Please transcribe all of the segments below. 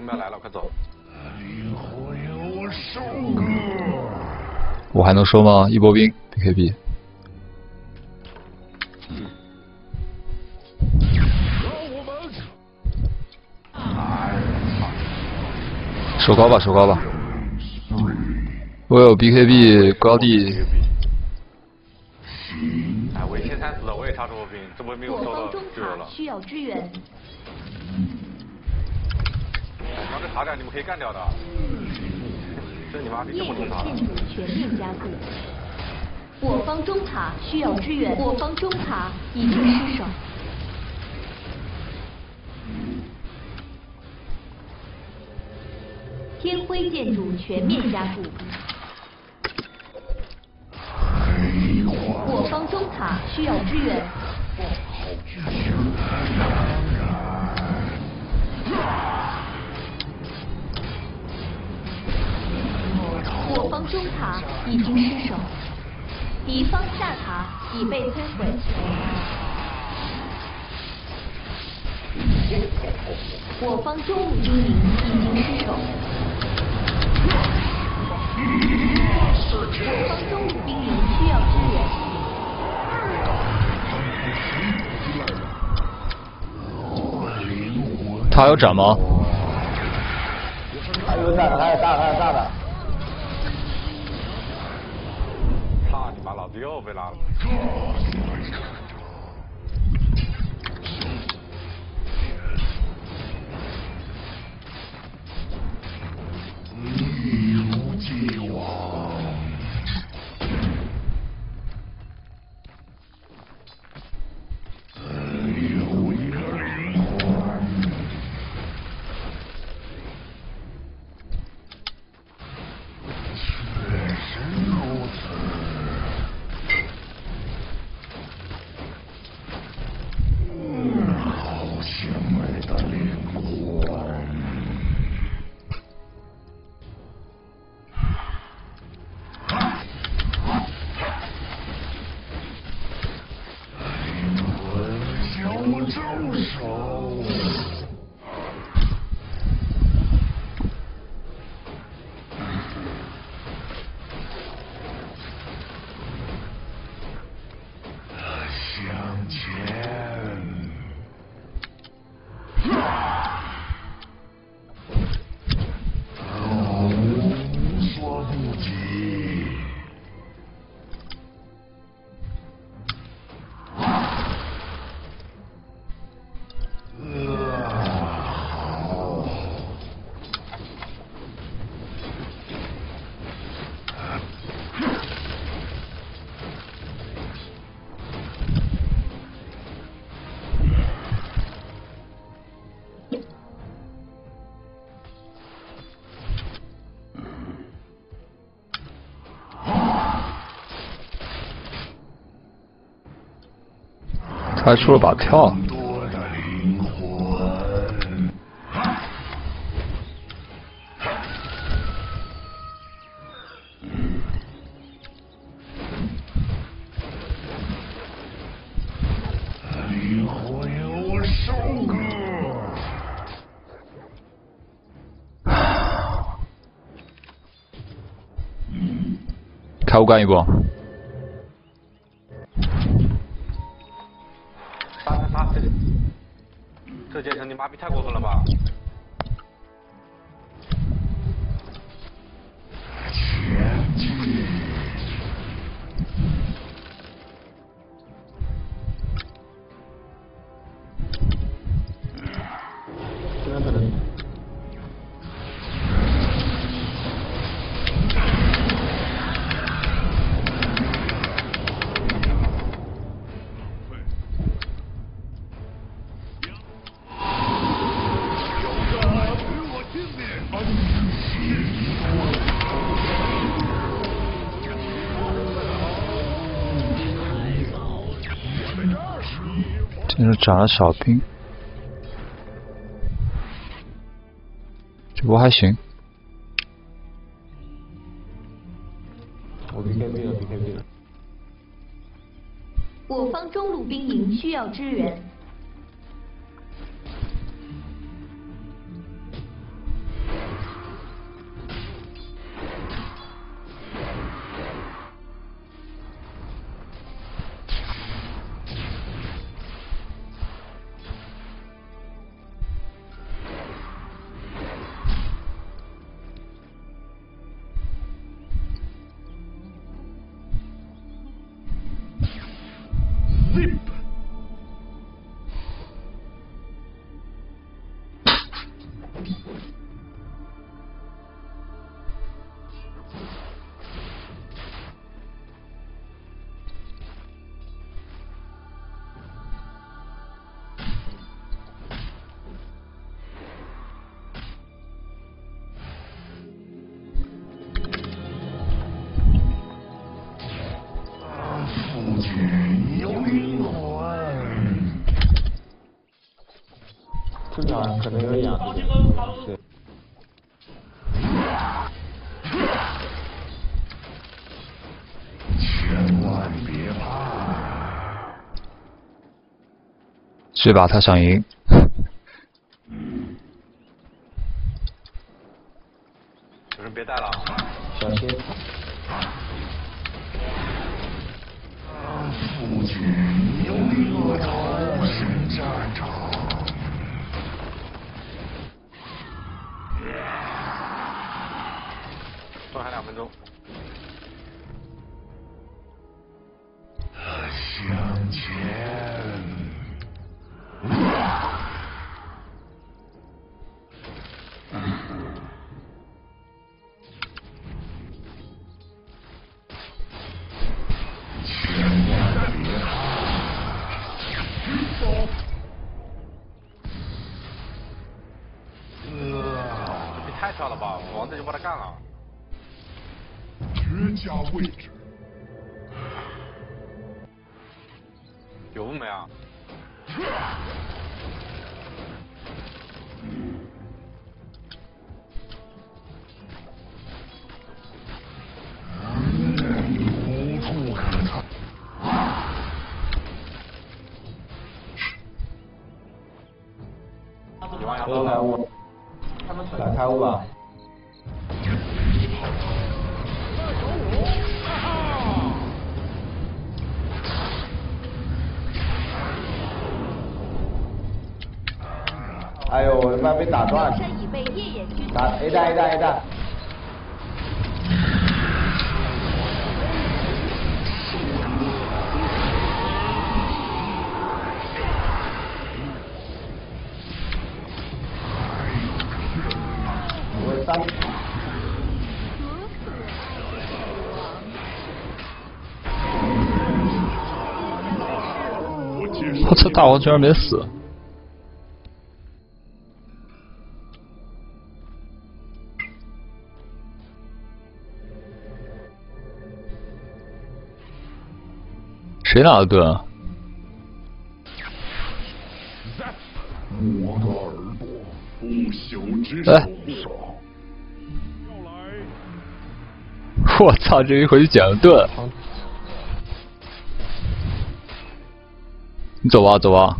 他们要来了，快走！我还能收吗？一波兵 BKB。手高吧，手高吧。我有 BKB 高地。哎，我一千三死，我也插这波兵，这波兵我收到支援了。需要支援。哎，你要这塔点，你们可以干掉的。这你妈逼这么塔！建筑全面加固。我方中塔需要支援，我方中塔已经失守。天辉建筑全面加固，我方中塔需要支援。中塔已经失守，敌方下塔已被摧毁。我方中路兵营已经失守。我方中路兵营需要支援。他有斩吗？他有斩的，他有炸，他有炸的。老子又被拉。了一如既往。他出了把跳。开五干一波。斩了小兵，这波还行。我 BKB 了，BKB 了。我方中路兵营需要支援。可能有点。对。这把他想赢。太跳了吧！王子就把他干了。绝佳位置，有雾没啊？吧。哎呦，我他妈被打断打 A 弹 A 弹 A 弹。大王居然没死！谁拿的盾啊？我的耳朵，不朽之我操，这一回去捡了盾。走啊，走啊。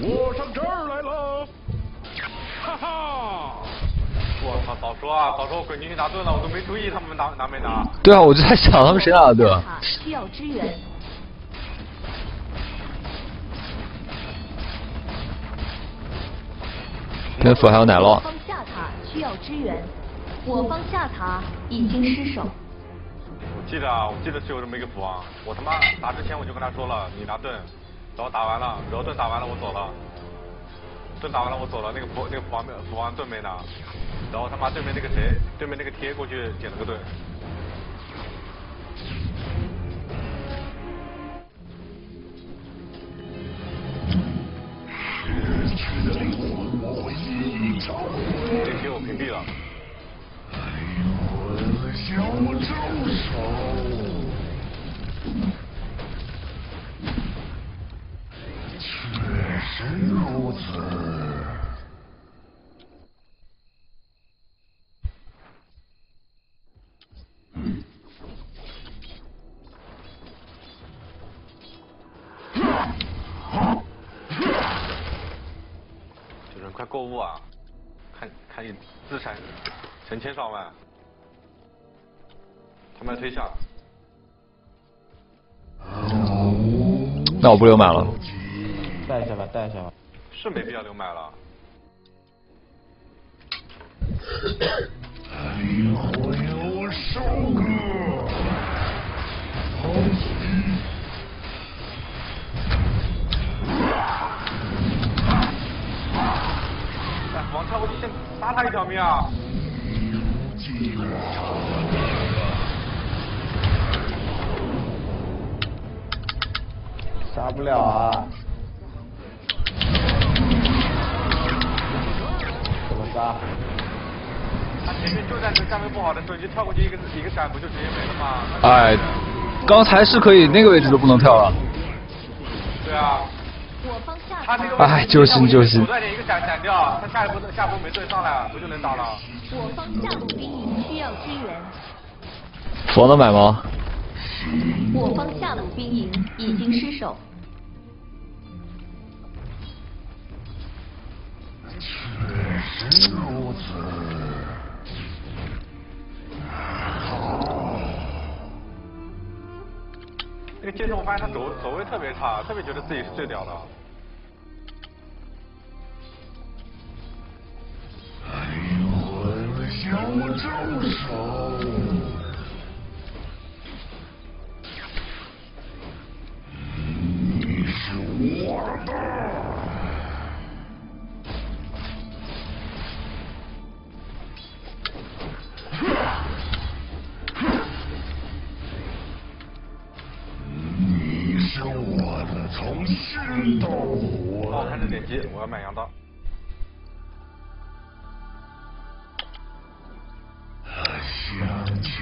我上这儿来了。哈哈，我操！早说啊，早说我滚进去拿盾了，我都没注意他们拿拿没拿。对啊，我就在想他们谁拿的盾。塔需要支援。蝙蝠还有奶酪。我方下塔需要支援，我方下塔已经失守。记得啊，我记得是有这么一个符王，我他妈打之前我就跟他说了，你拿盾，然后打完了，然后盾打完了我走了，盾打完了我走了，那个符那个符王没符王盾没拿，然后他妈对面那个谁，对面那个贴过去捡了个盾。灵魂向我招手。确实如此。有人快购物啊！看看你资产成千上万，他们来推下，那我不留买了。带一下吧，带一下吧。是没必要留买了。灵魂由我收割。好奇。我就先杀他一条命啊！计划。杀不了啊！怎么杀？他前面就在这站位不好的时候，你就跳过去一个一个闪，不就直接没了吗？哎，刚才是可以那个位置都不能跳了。对啊，我方下他那个方哎揪心揪心手段点一个闪闪掉，他下一步下步没对上来，不就能打了？我方下路兵营需要支援，佛能买吗？我方下路兵营已经失守。确实如此。那个剑圣我发现他走走位特别差，特别觉得自己是最屌的。灵魂向我招手。你是我的。从心到我看魂着。点击，我要买羊刀。向前。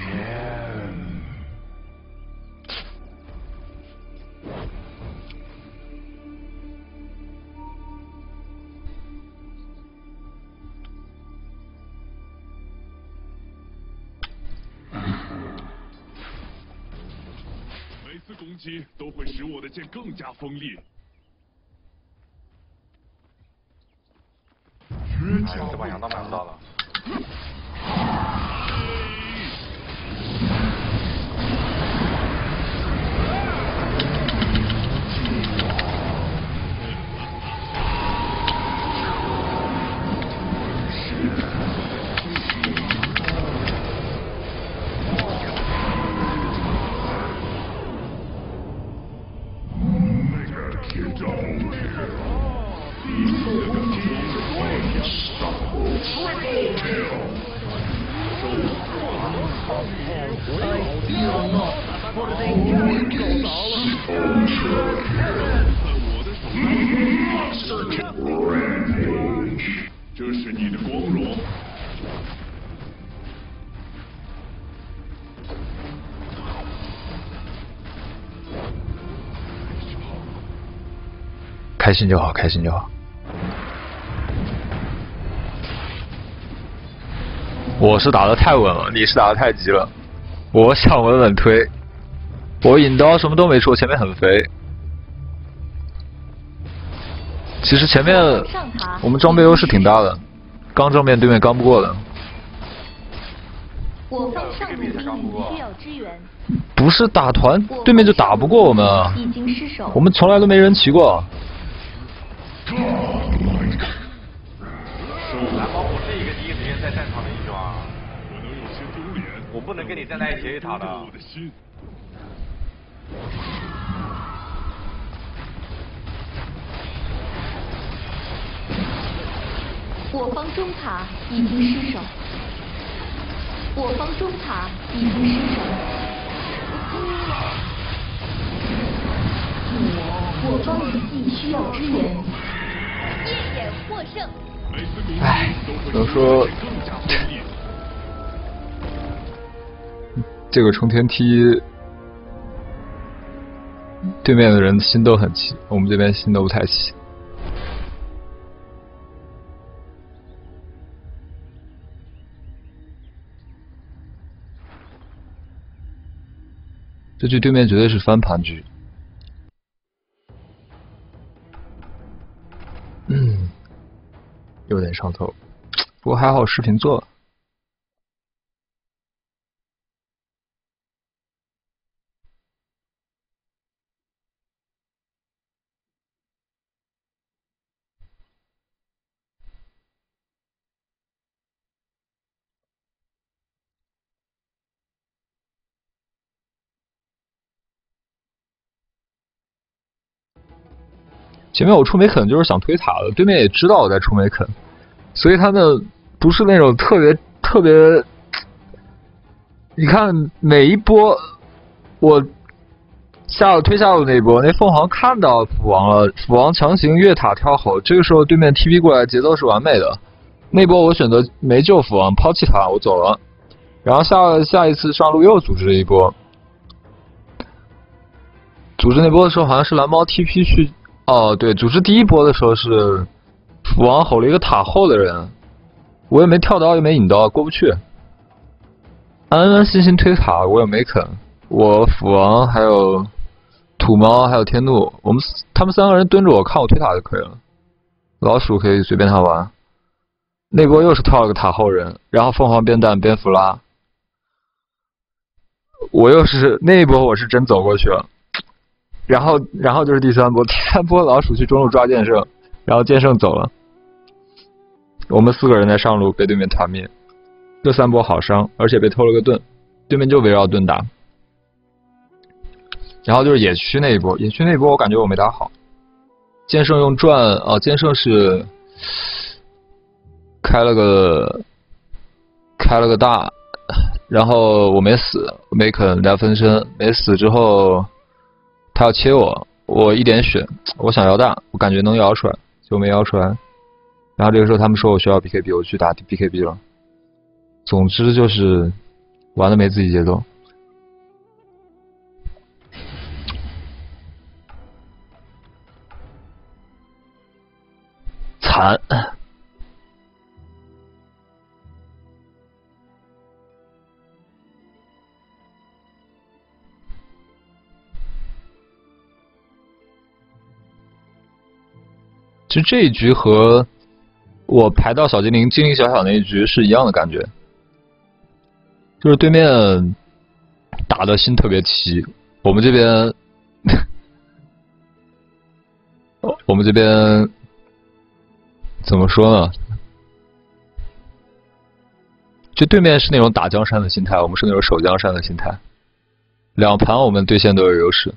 每次攻击都会我的剑更加锋利。哎，这把羊刀买不到了。开心就好，开心就好。我是打的太稳了，你是打的太急了。我想稳稳推，我引刀什么都没出，前面很肥。其实前面我们装备优势挺大的，刚正面对面刚不过的，我方上路兵需要支援，不是打团对面就打不过我们啊！已经失守。我们从来都没人骑过。蓝猫不是一个第一时间在战场的英雄啊，可能有些丢脸。我不能跟你站在一起一塔的。我的心。我方中塔已经失守，我方中塔已经失守。我方遗迹需要支援，夜眼获胜。每次攻唉击都会只能说。这个冲天梯，对面的人心都很齐，我们这边心都不太齐。这局对面绝对是翻盘局。嗯，有点上头，不过还好视频做了。前面我出梅肯就是想推塔的，对面也知道我在出梅肯，所以他们不是那种特别特别。你看每一波，我下路推下路那一波，那凤凰看到斧王了，斧王强行越塔跳吼，这个时候对面 TP 过来，节奏是完美的。那波我选择没救斧王，抛弃他，我走了。然后下下一次上路又组织了一波，组织那波的时候好像是蓝猫 TP 去，哦对，组织第一波的时候是斧王吼了一个塔后的人，我也没跳刀，也没引刀，过不去。安安心心推塔，我也没啃。我斧王还有土猫还有天怒，我们他们三个人蹲着我看我推塔就可以了。老鼠可以随便他玩。那波又是跳了个塔后人，然后凤凰变蛋边弗拉。我又是那一波我是真走过去了，然后然后就是第三波，第三波老鼠去中路抓剑圣，然后剑圣走了。我们四个人在上路被对面团灭。这三波好伤，而且被偷了个盾，对面就围绕盾打。然后就是野区那一波，野区那一波我感觉我没打好。剑圣用转，哦，剑圣是开了个开了个大，然后我没死，没啃两分身，没死之后他要切我，我一点血，我想摇大，我感觉能摇出来，就没摇出来。然后这个时候他们说我需要 BKB，我去打 BKB 了。总之就是玩的没自己节奏，惨。其实这一局和我排到小精灵精灵小小那一局是一样的感觉。就是对面打的心特别齐，我们这边，我们这边怎么说呢？就对面是那种打江山的心态，我们是那种守江山的心态，两盘我们对线都有优势。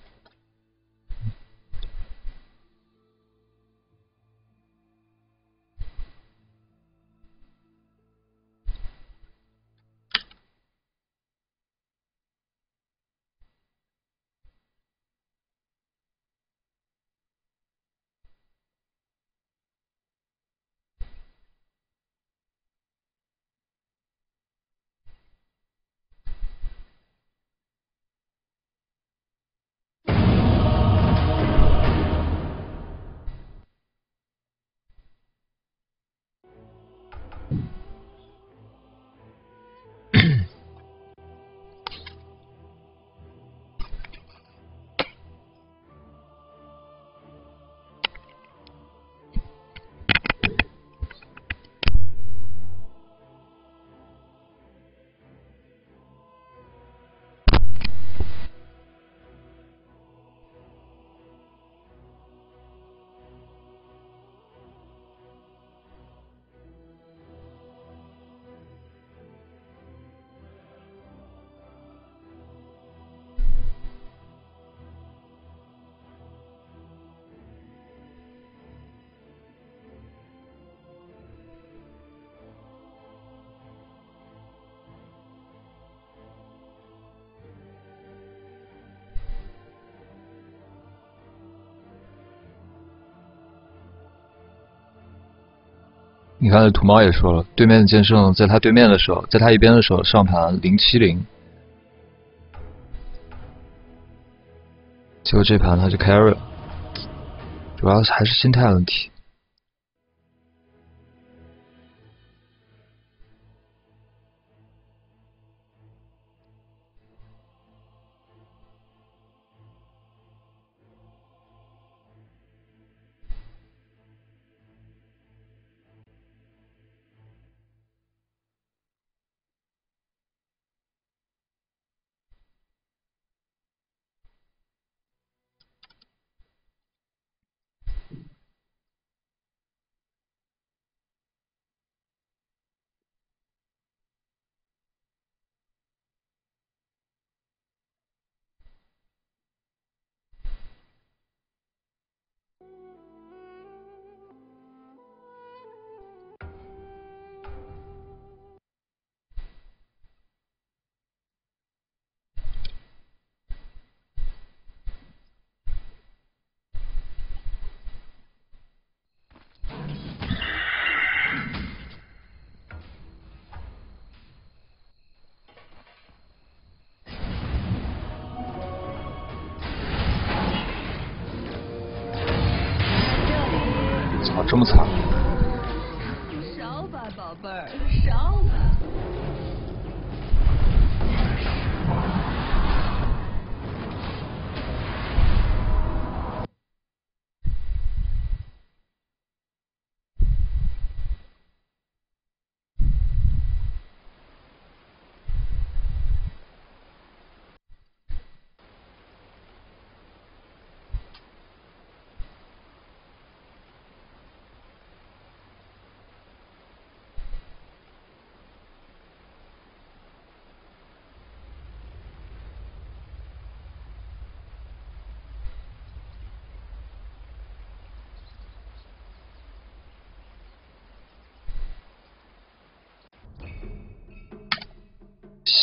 你看，土猫也说了，对面的剑圣在他对面的时候，在他一边的时候，上盘零七零，结果这盘他就 carry 了，主要还是心态问题。啊这么惨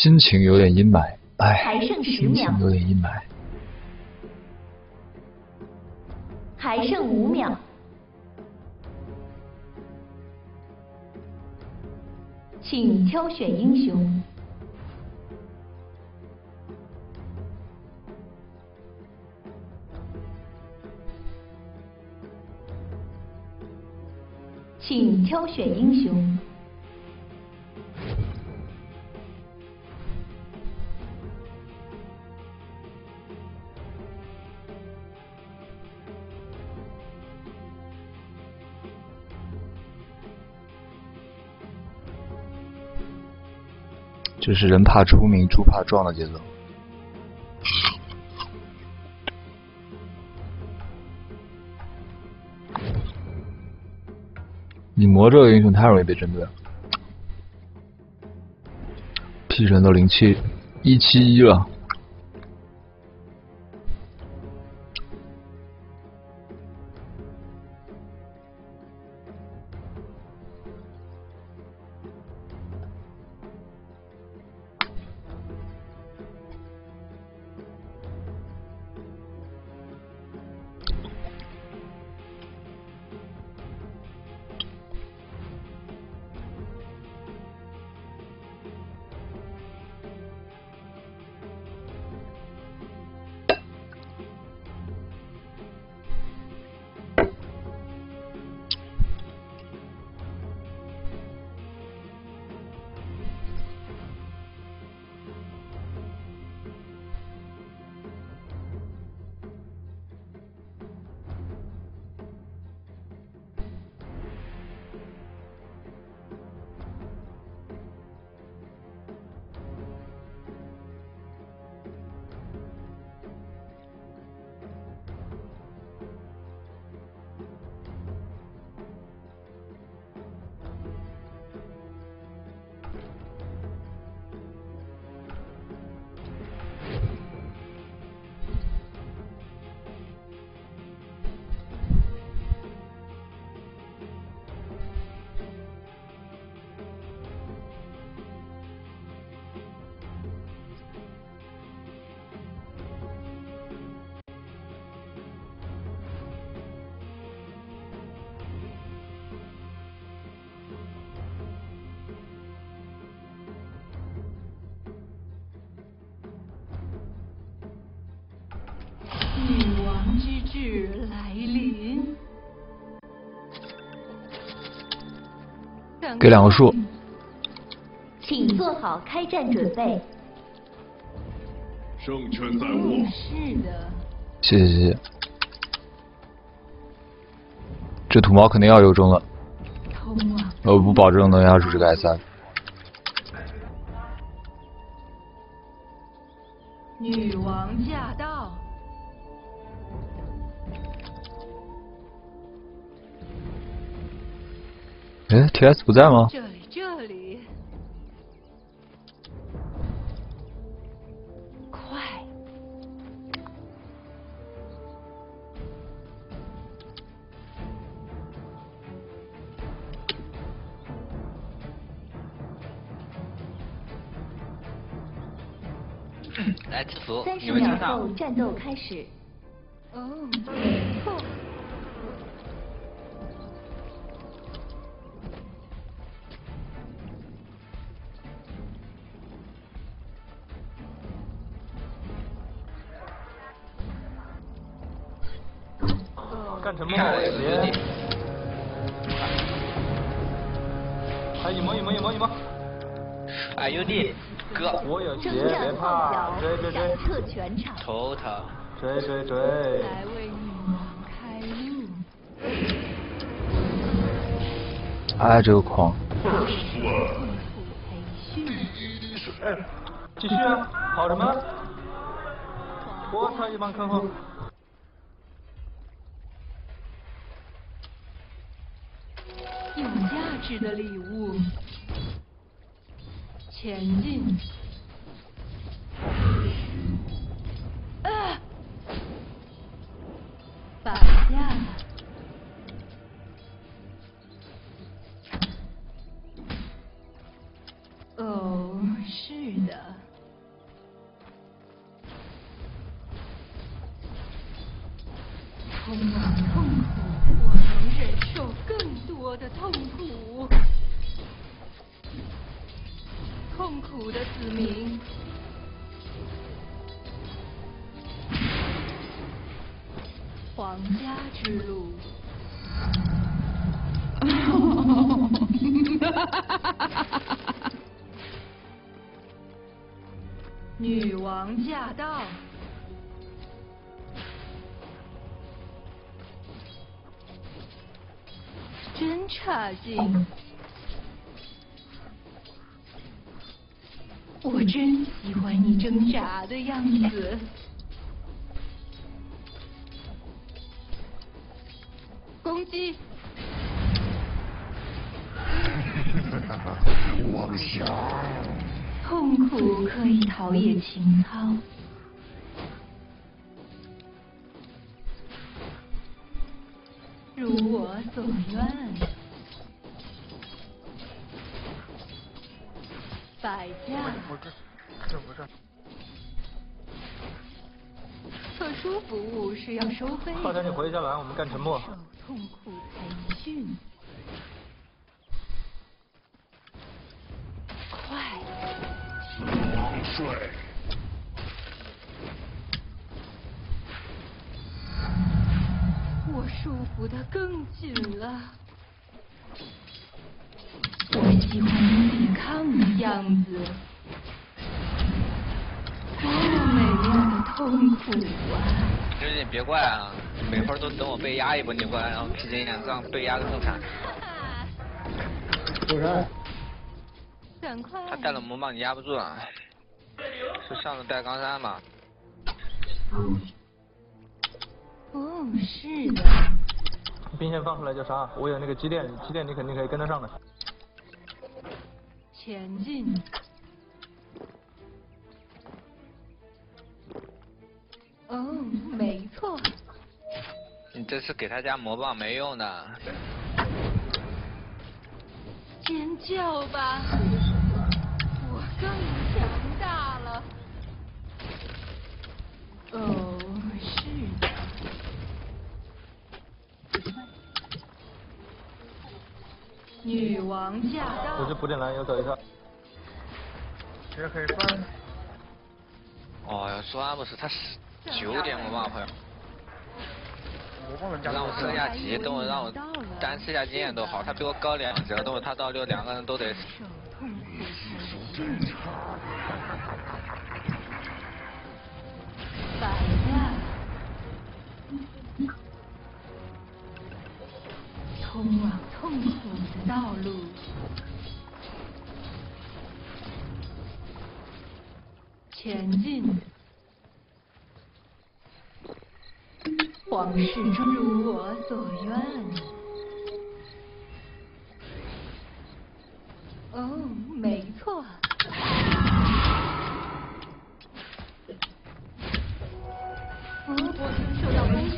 心情有点阴霾，哎还，剩十心情秒，有点阴霾。还剩五秒。请挑选英雄。请挑选英雄。这是人怕出名，猪怕壮的节奏。你魔这个英雄太容易被针对了，P 神都零七一七一了。给两个数，请做好开战准备。胜券在握。是的，谢谢谢谢。这土猫肯定要有中了，我不保证能压住这个 S F。哎，T S 不在吗？这里，这里。快！来制服，三十你们听到秒后？战斗开始。追追追，来为女王开路。哎，这个狂，继续啊，跑什么？我操，一帮坑货！有价值的礼物，前进。如我所愿。摆架。特殊服务是要收费的。大家，你的。回下来，我们干沉默。受痛苦培训。别怪啊，每会儿都等我被压一波，你过来，然后提前演，这样被压的更惨。有人？他带了魔棒，你压不住啊。是上次带钢山嘛？哦，是的。兵线放出来就杀，我有那个机电，机电你肯定可以跟得上的。前进。哦，没错。你这是给他家魔棒没用的。尖叫吧！我更强大了。哦，是的。女王驾到！我这补点蓝，有走一下。这可以翻。哦哟，说阿姆斯他是九点我吧朋友。让我升下级，等我让我单吃下经验都好，他比我高两级，等会他到六，两个人都得。通往痛苦的道路。前进。往事终如我所愿。哦，没错。哦，我正受到攻击。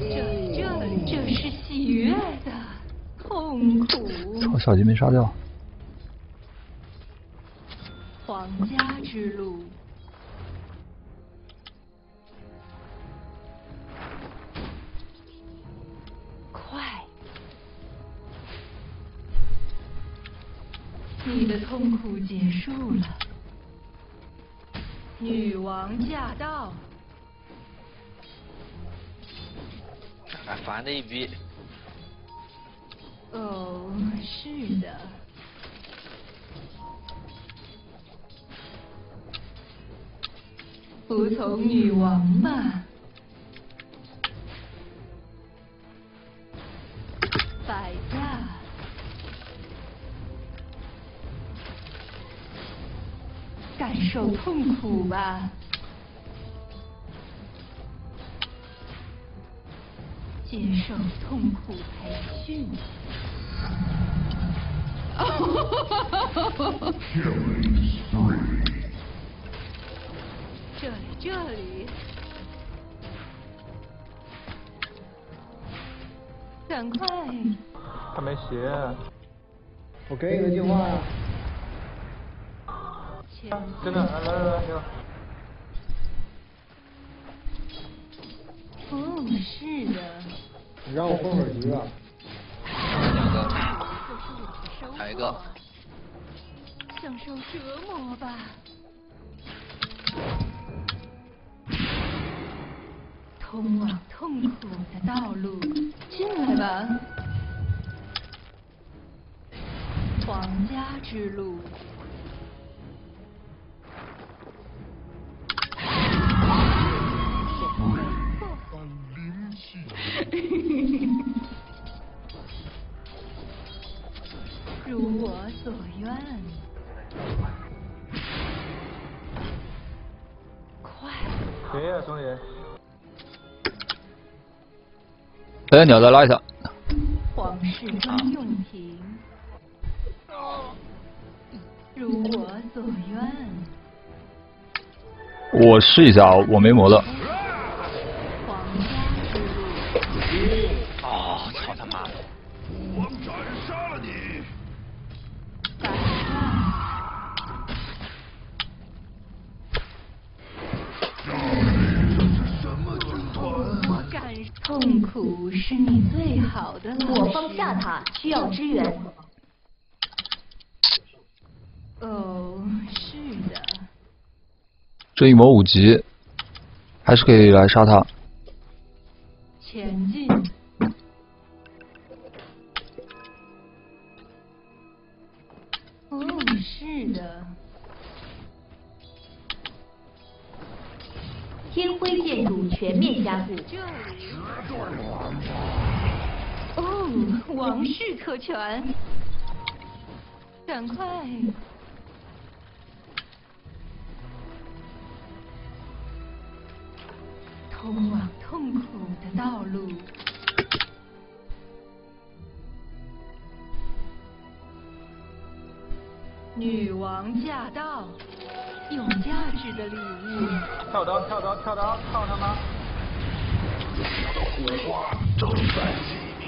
这这这是喜悦的痛苦。操，小鸡没杀掉。皇家之路。快！你的痛苦结束了。女王驾到。哎，烦的一逼。哦，是的。服从女王吧。摆架。感受痛苦吧。接受痛苦培训。这里，这里。赶快！他没鞋。我给你个电话呀。真的，来来来。哦，是的。你让我混会儿局啊。两个。还有一个。享受折磨吧。通往痛苦的道路，进来吧。皇家之路。哎，鸟再拉一下。皇室专用瓶。如我所愿。我试一下啊，我没魔的。苦是你最好的老师。我方下塔需要支援。哦，是的。这一魔五级，还是可以来杀他。前进。天辉建筑全面加固。哦，王室特权。赶快。通往痛苦的道路。女王驾到，有价值的礼物。跳刀，跳刀，跳刀，操他妈！火花正在熄灭。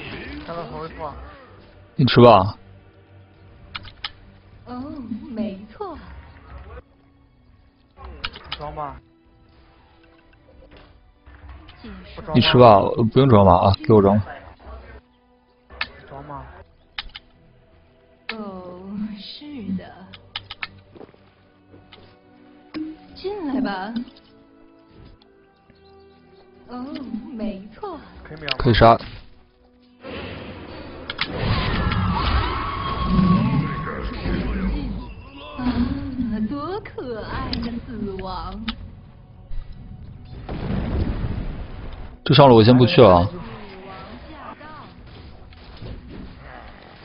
看到头一破。你吃吧。哦，没错。装吧。你吃吧，不用装吧啊，给我装。装是的。进来吧。哦，没错。可以秒。可以杀。啊，多可爱的死亡！这上路我先不去了啊。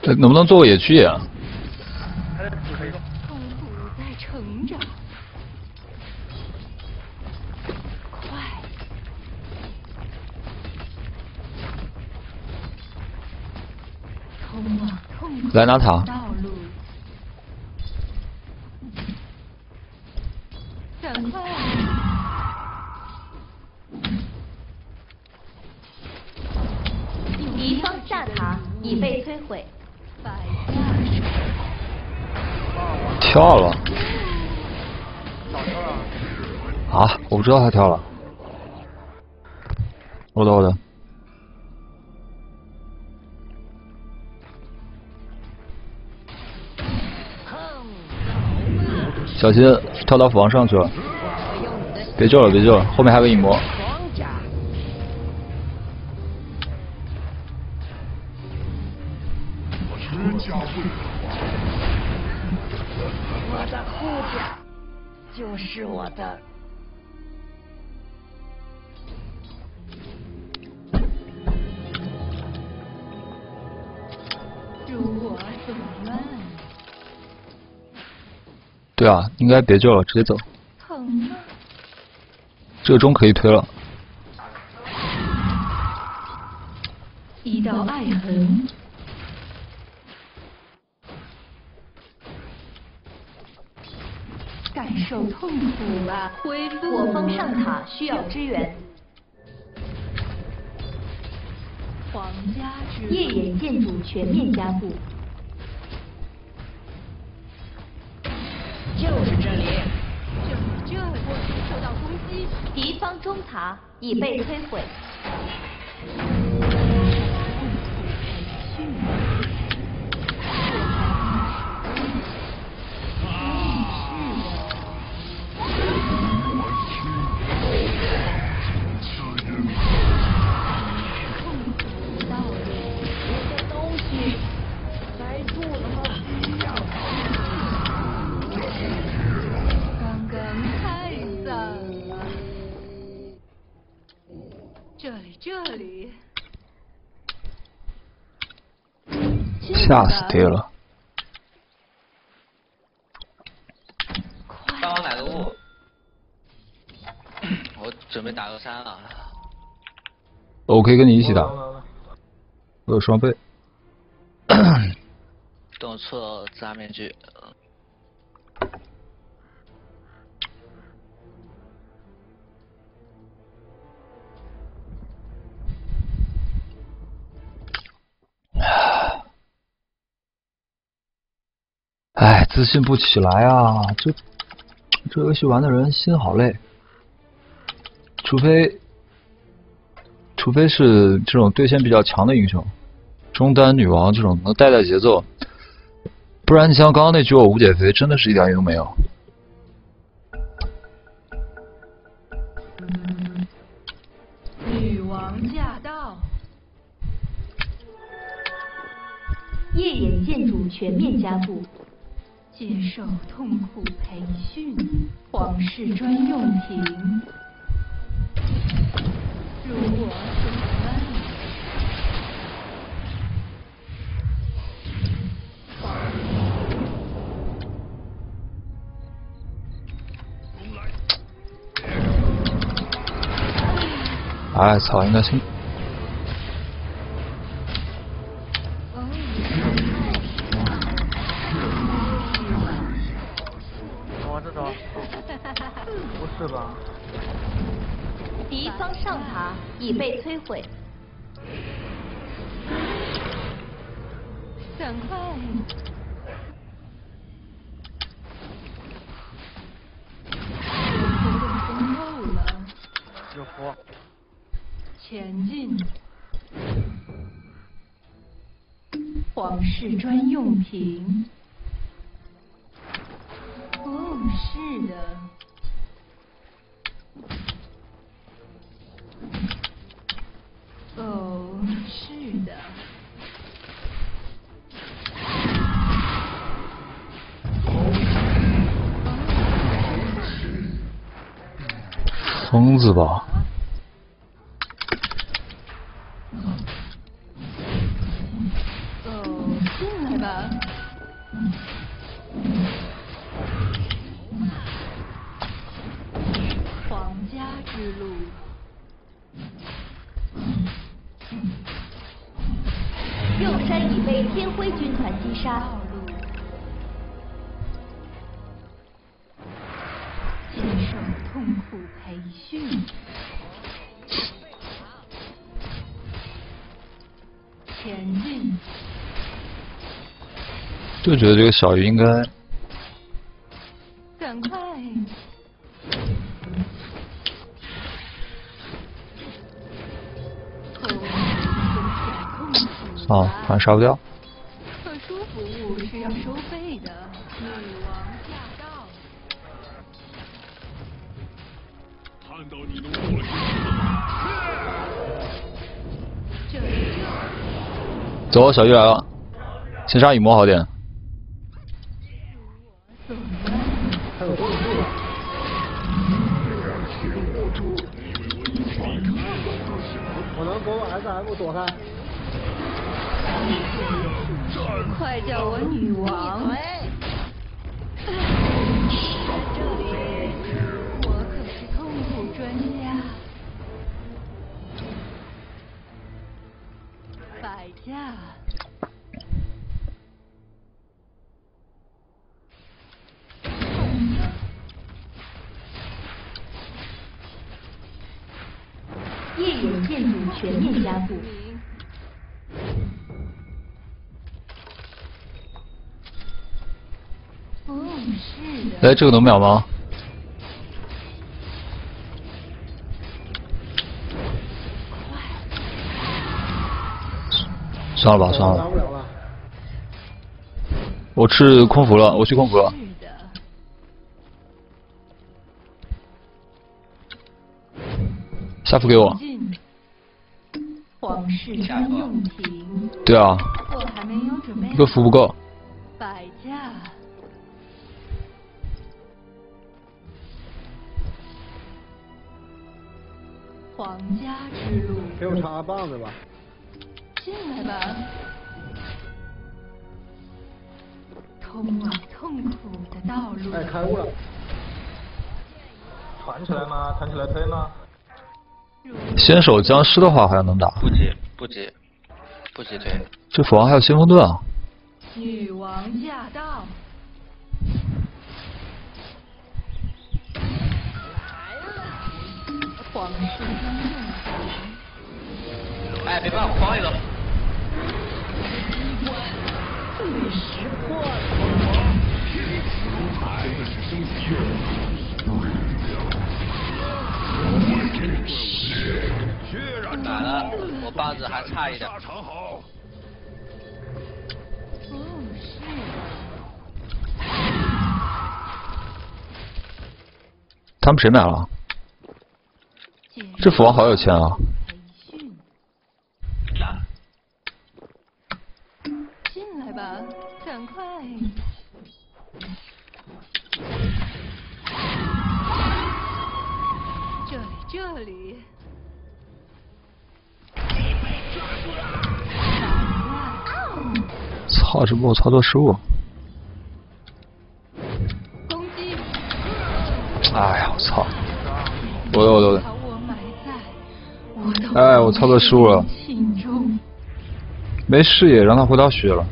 呃，能不能做个野区野？痛苦在成长，快！通往痛苦来拿塔。敌方下塔已被摧毁。跳了。啊！我不知道他跳了。我的我的。小心，跳到斧王上去了。别救了，别救了，后面还有个影魔。对啊，应该别救了，直接走。疼吗？这个钟可以推了。一道爱痕。感受痛苦吧，恢复。我方上塔需要支援。皇家之夜眼建筑全面加固。方中塔已被摧毁。吓死爹了！帮我买个物，我准备打个山了。我可以跟你一起打，我有双倍。动错自杀面具。唉，自信不起来啊！这这游戏玩的人心好累，除非除非是这种对线比较强的英雄，中单女王这种能带带节奏，不然你像刚刚那局我无解肥，真的是一点用没有。女王驾到！夜眼建筑全面加固。接受痛苦培训，皇室专用品。如我所愿。哎操，应该先。被摧毁。赶快！有活。前进。皇室专觉得这个小鱼应该。赶快！哦，好像杀不掉。特殊服务是要收费的。女王驾到。看到你的火这里走，小鱼来了。先杀影魔好点。哎，这个能秒吗？算了吧，算了。我吃空服了，我去空服了。下服给我。皇室专用品。对啊。我还没有准备。一个服不够。皇家之路。给我插个棒子吧。进来吧。通往痛苦的道路。哎，开悟了。团起来吗？团起来推吗？先手僵尸的话好像能打。不急，不急，不急推。这斧王还有先锋盾啊。女王驾到。哎，没办法，帮一个。被识破了。真的是升级了。打了，我棒子还差一点。他们谁买了？这斧王好有钱啊！进来吧，赶快。这里，这里。操！这波操作失误。哎呀，我操！我的我的我的。哎，哎，我操作失误了。没视野，让他回到血了。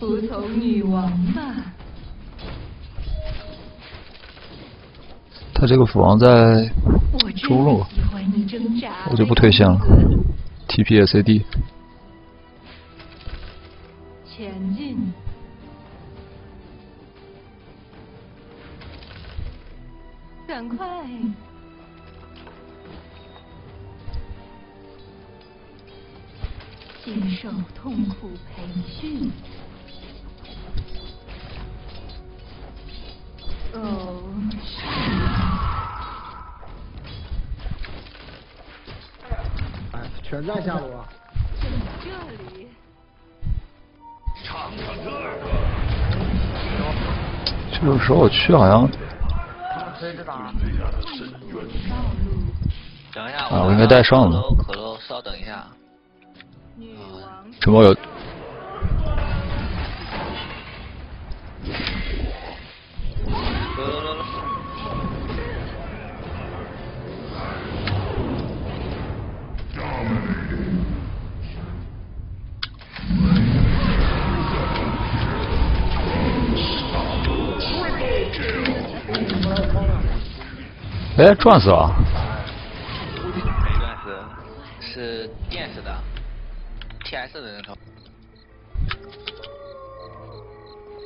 服从女王吧。他这个斧王在中路，我就不推线了。TP ACD。前进。赶快！接受痛苦培训。嗯，哎，全在下路啊！这里，尝尝这个。时候我去好像啊，我应该带上了。可乐，稍等一下。女王，这波有。哎，撞死了！没撞死，是电死的，TS 的人头。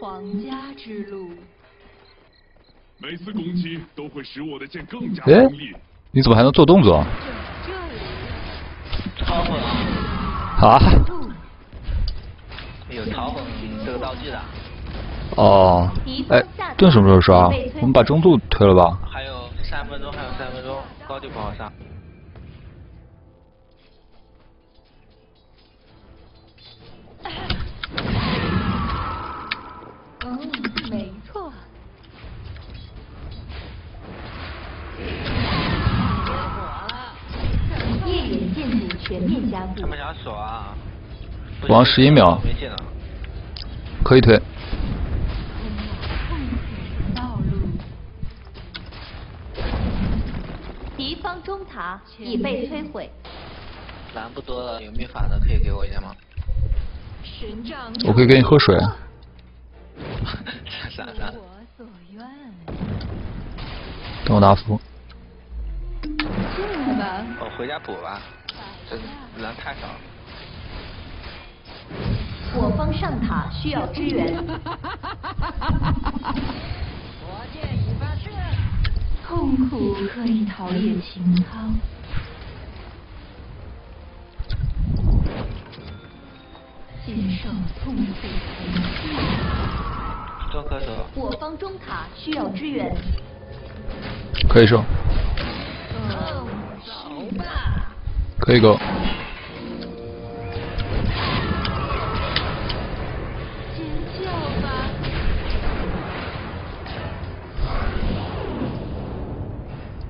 皇家之路。每次攻击都会使我的剑更加锋利。你怎么还能做动作？超粉啊！有超粉这个道具的。哦，哎，盾什么时候刷？我们把中度推了吧。还有三分钟，还有三分钟，高地不好上。嗯，没错。夜眼建筑全面加固。他们想锁啊！王十一秒。可以推。敌方中塔已被摧毁。蓝不多了，有秘法的可以给我一下吗？我可以给你喝水。闪闪。等我拿符。我回家补吧，这蓝太少了。我方上塔需要支援。痛苦可以陶冶情操。接受痛苦培训。多咳嗽。我方中塔需要支援。可以收。走吧。可以 go。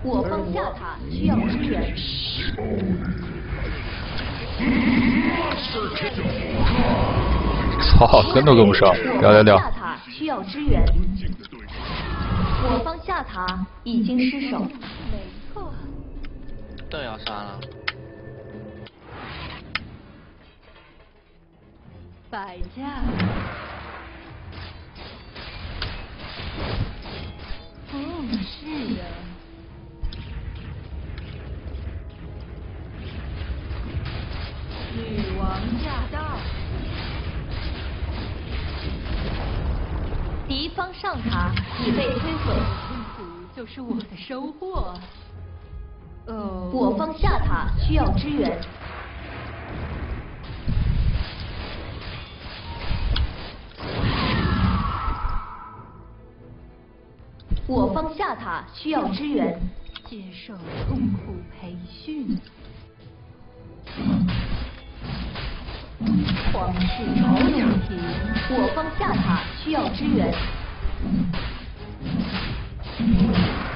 我方下塔需要支援。操，跟都跟不上，掉掉掉。下塔需要支援。我方下塔已经失守。没错。盾要杀了。摆架。哦，是的。女王驾到！敌方上塔已被摧毁。痛苦就是我的收获。呃。我方下塔需要支援。我方下塔需要支援。接受痛苦培训。皇室朝用品，我方下塔需要支援。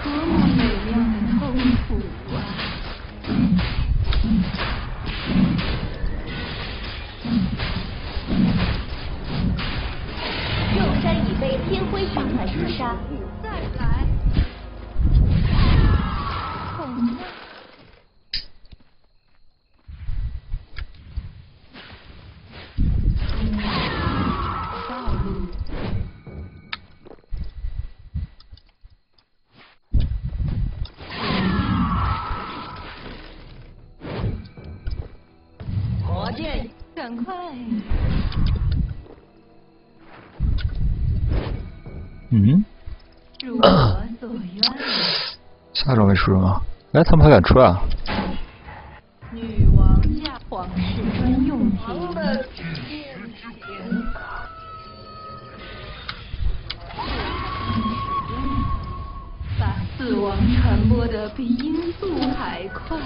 多么美妙的痛苦啊！肉山已被天辉军团击杀。再来。嗯？如我所愿。下周没出什么？哎，他们还敢出来？女王驾，皇室专用品。把死亡传播的比音速还快。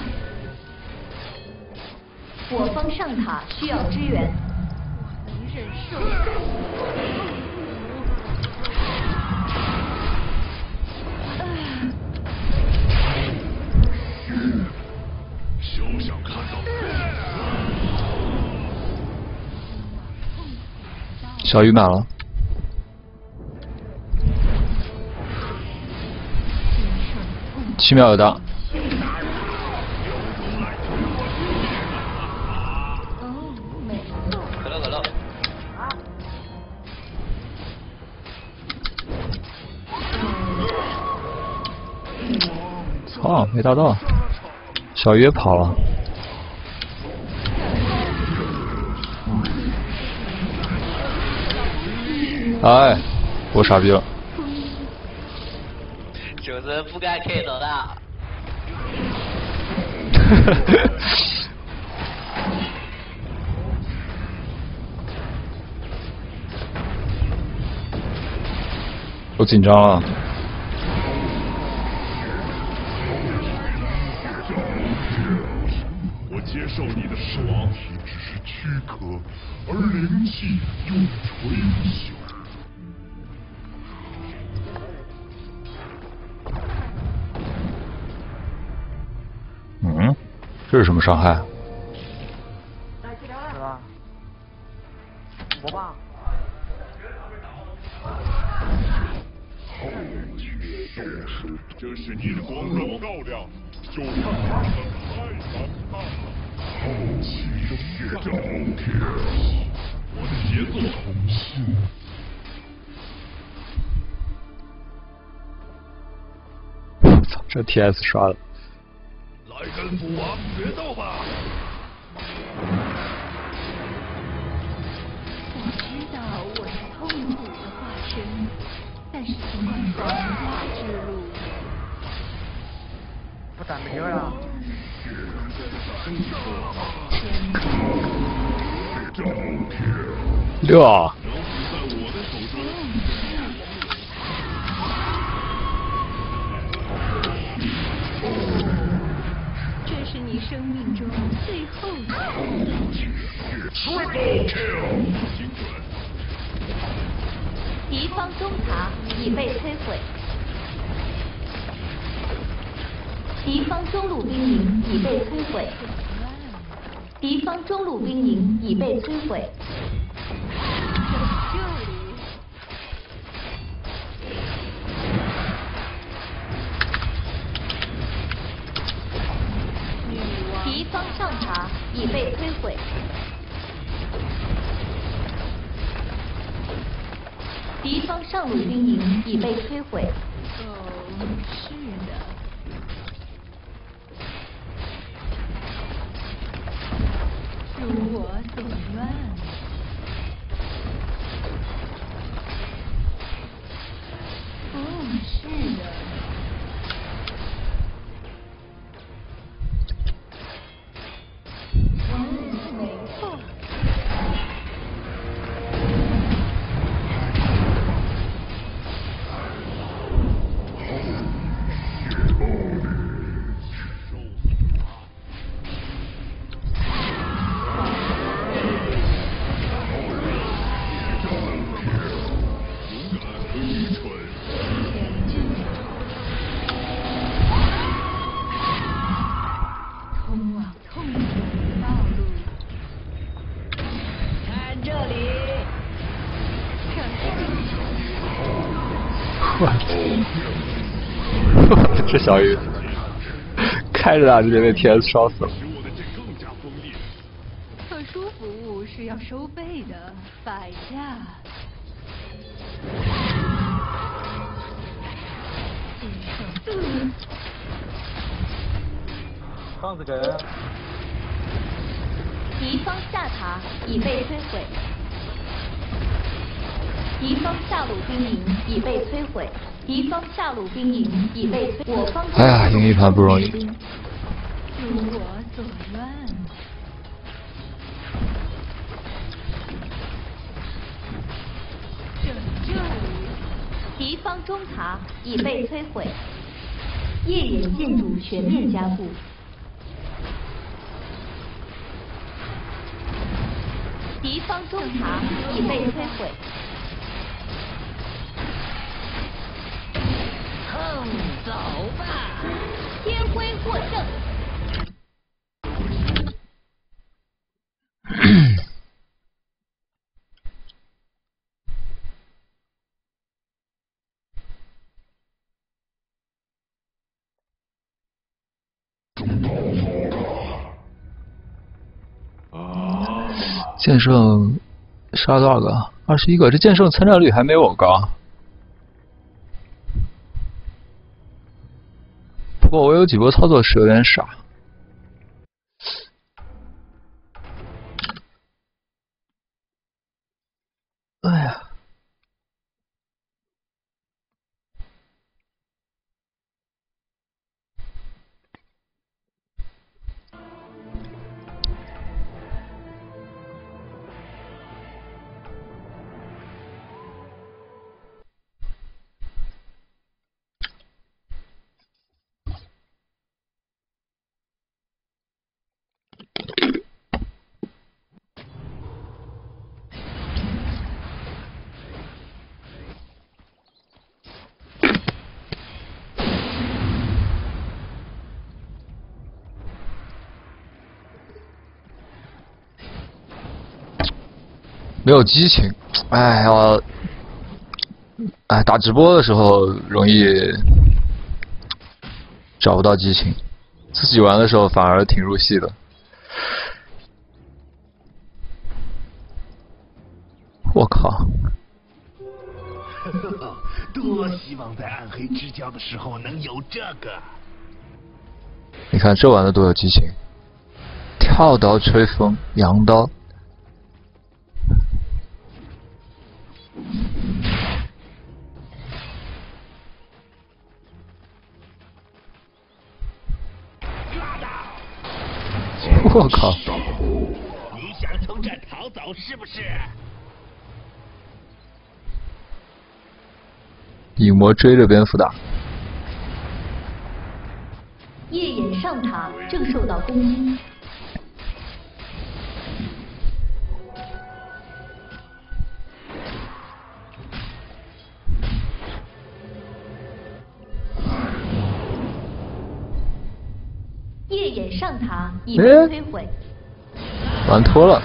我方上塔需要支援。我能忍受休想看到！小鱼满了，七秒有到。哦，没错。可乐可乐。操，没打到，小鱼也跑了。哎，我傻逼了。主子不该 K 走的。我紧张了。而灵气又垂不朽。嗯，这是什么伤害？TS 刷的。来跟父王决斗吧！我知道我是痛苦的化身，但是尽管走下之路，不打没呀？六啊！生命中最后的。Triple kill！敌方中塔已被摧毁，敌方中路兵营已被摧毁，敌方中路兵营已被摧毁。这里敌方上塔已被摧毁，敌方上路兵营已被摧毁。哦，是的。如我所愿。哦，是的。这小鱼开着打就被 TS 烧死了。特殊服务是要收费的，摆下。嗯，胖子给。敌方下塔已被摧毁，敌方下路兵营已被摧毁，敌方下路兵营已被摧。我方哎呀赢一盘不容易如我所愿。拯救！敌方中塔已被摧毁，夜眼建筑全面加固。敌方中塔已被摧毁。走吧，天辉获胜。剑圣杀了多少个？二十一个。这剑圣参战率还没我高。不过我有几波操作是有点傻。哎呀！没有激情，哎呀，哎，打直播的时候容易找不到激情，自己玩的时候反而挺入戏的。我靠！多希望在暗黑之交的时候能有这个。你看这玩的多有激情，跳刀吹风，羊刀。我靠！你想从这逃走是不是？影魔追着蝙蝠打。夜眼上塔正受到攻击。夜眼上塔已被摧毁，玩脱了。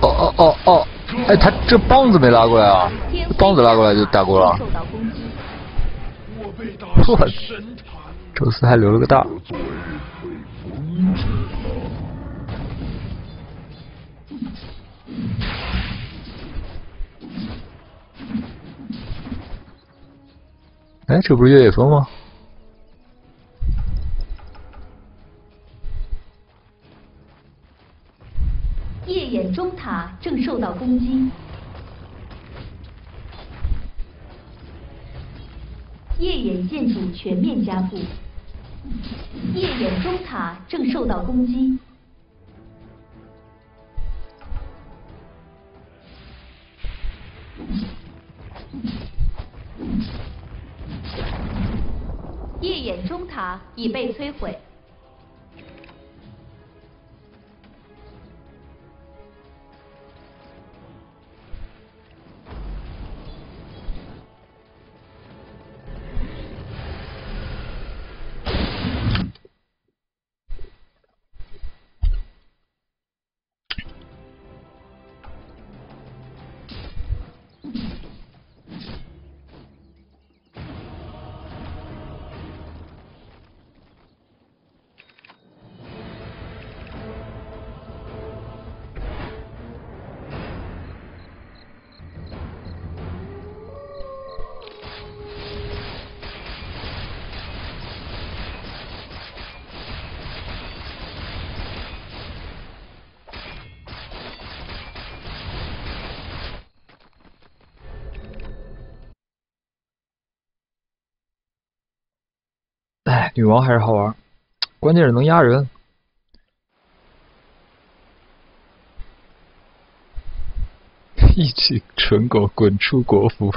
哦哦哦哦！哎，他这棒子没拉过来啊？棒子拉过来就打过了。我宙斯还留了个大。哎，这不是越野风吗？夜眼中塔正受到攻击，夜眼建筑全面加固，夜眼中塔正受到攻击。已被摧毁。女王还是好玩，关键是能压人。一起蠢狗滚出国服。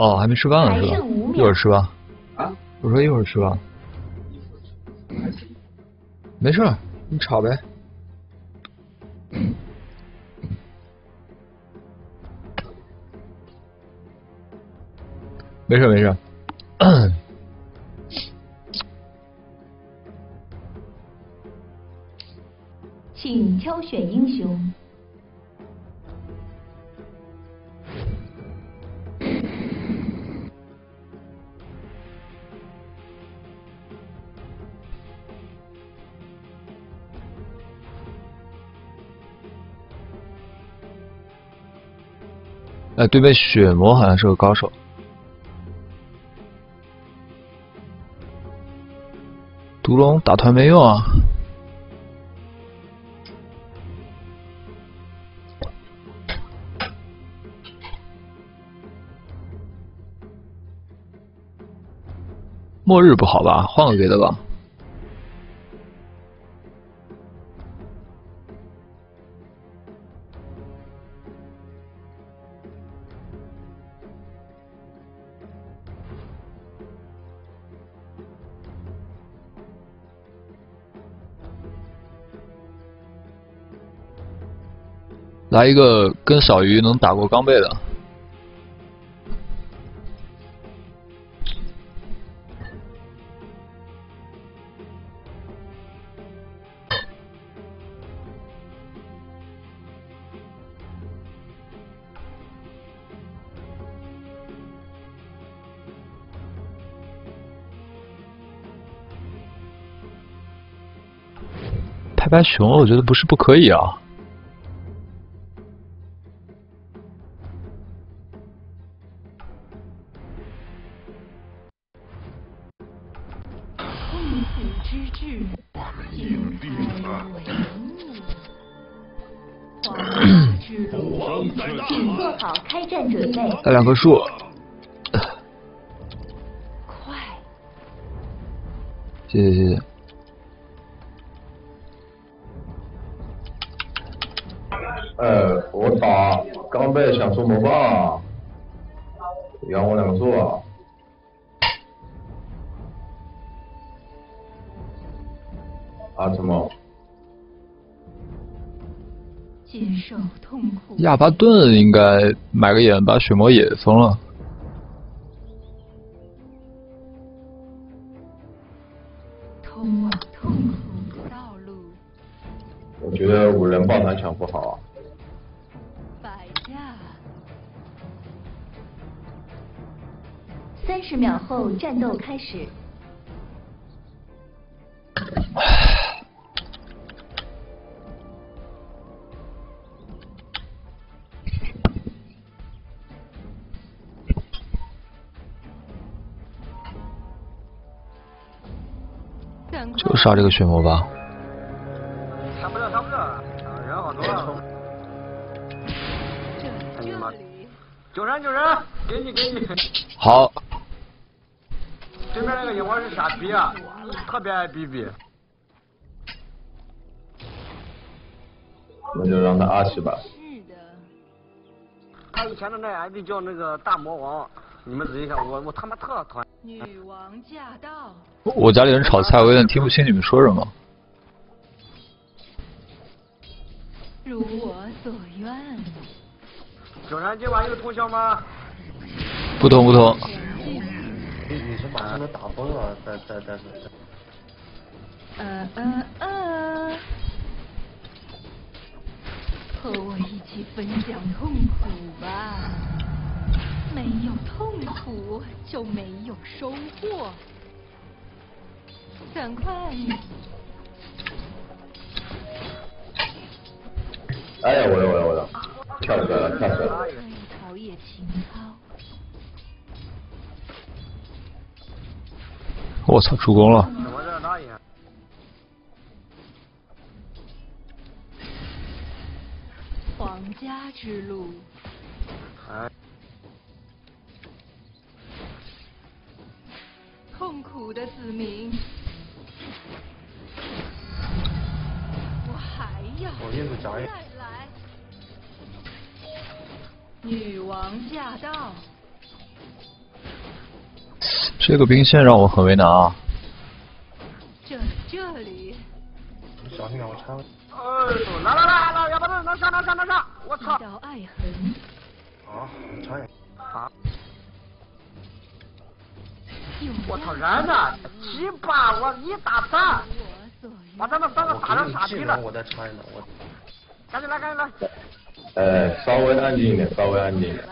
哦，还没吃饭呢是吧？一会儿吃吧。啊？我说一会儿吃吧。没事，你炒呗。没事没事。哎，对面血魔好像是个高手。毒龙打团没用啊！末日不好吧？换个别的吧。来一个跟小鱼能打过钢贝的。拍拍熊，我觉得不是不可以啊。带两棵树。快！谢谢谢谢。哎，我打刚被想出魔棒，养我两个树啊。啊怎么？接受痛苦。亚巴顿应该买个眼把血魔也封了。通往痛苦的道路。我觉得五人抱团抢不好。啊摆架。三十秒后战斗开始。杀这个血魔吧。杀不了，杀不了，人好多啊！这里。救人救人，给你给你。好。对面那个野王是傻逼啊，特别爱逼逼。那就让他阿奇吧。是的。他以前的那 ID 叫那个大魔王，你们仔细看，我我他妈特讨厌。女王驾到！我家里人炒菜，我有点听不清你们说什么。如我所愿。九然今晚有通宵吗？不通不通。你是马上都打崩了，但但但是。呃呃呃。分享痛苦吧。没有痛苦就没有收获。赶快！哎呀，我的我的我的，跳出来了，跳出来了。陶冶情操。我操，出宫了！皇家之路。痛这个兵线让我很为难啊。这这里。小心点，我拆了。哎，来来来来，要不能能上能上能上，我操！一道爱痕。好，拆一好。我操，人呢？鸡巴我一打三，把他们三个打成傻逼了。我再拆呢，我。赶紧来，赶紧来。呃，稍微安静一点，稍微安静一点。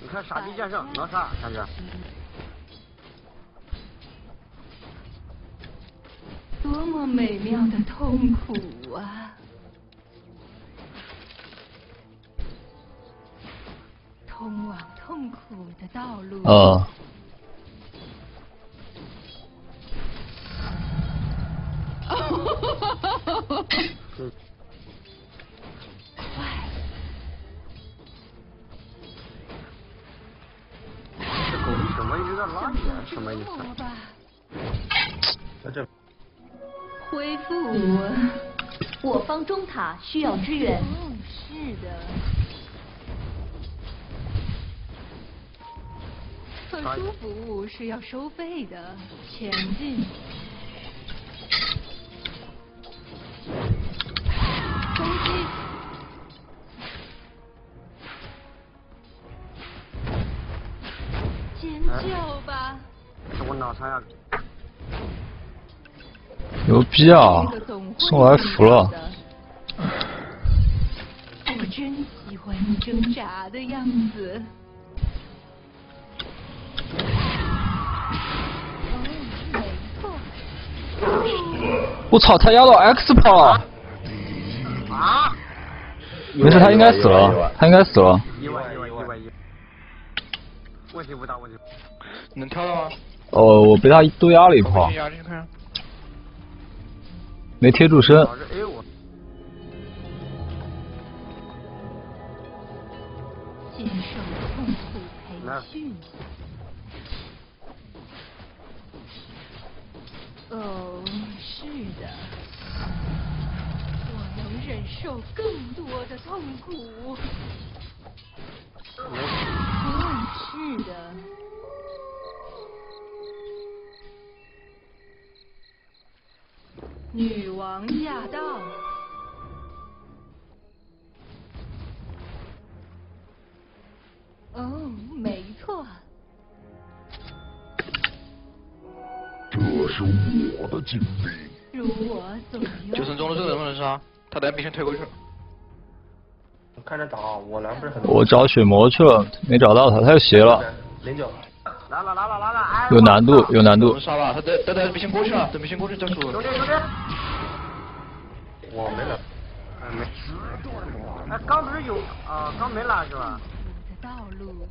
你看傻逼剑圣能杀，感觉。多么美妙的痛苦啊！通往痛苦的道路。呃。狗逼什么有点拉呀？什么意思？在这。恢复。我方中塔需要支援。哦，是的。特殊服务是要收费的，前进。攻击！尖叫吧！我脑残呀！牛逼啊！送来福了。我真喜欢你挣扎的样子。我操！他压到 X 炮了。啊！没事，他应该死了，他应该死了。意外意外意外意外。问题不大，问题。能跳到吗？哦，我被他多压了一炮。没贴住身。接受痛苦培训。哦，是的，我能忍受更多的痛苦。嗯，是的。女王驾到。哦，没错。这是我的金币。如我所愿。就剩中路这个能不能杀？他等下必须推过去。看着打，我蓝不是很。我找血魔去了，没找到他，他又斜了。零九。来了来了来了！有难度，有难度。杀吧，他等等等必先过去了，等必先过去再说。兄弟兄弟。我没了。哎没。哎，刚不是有啊？刚没蓝是吧？道路。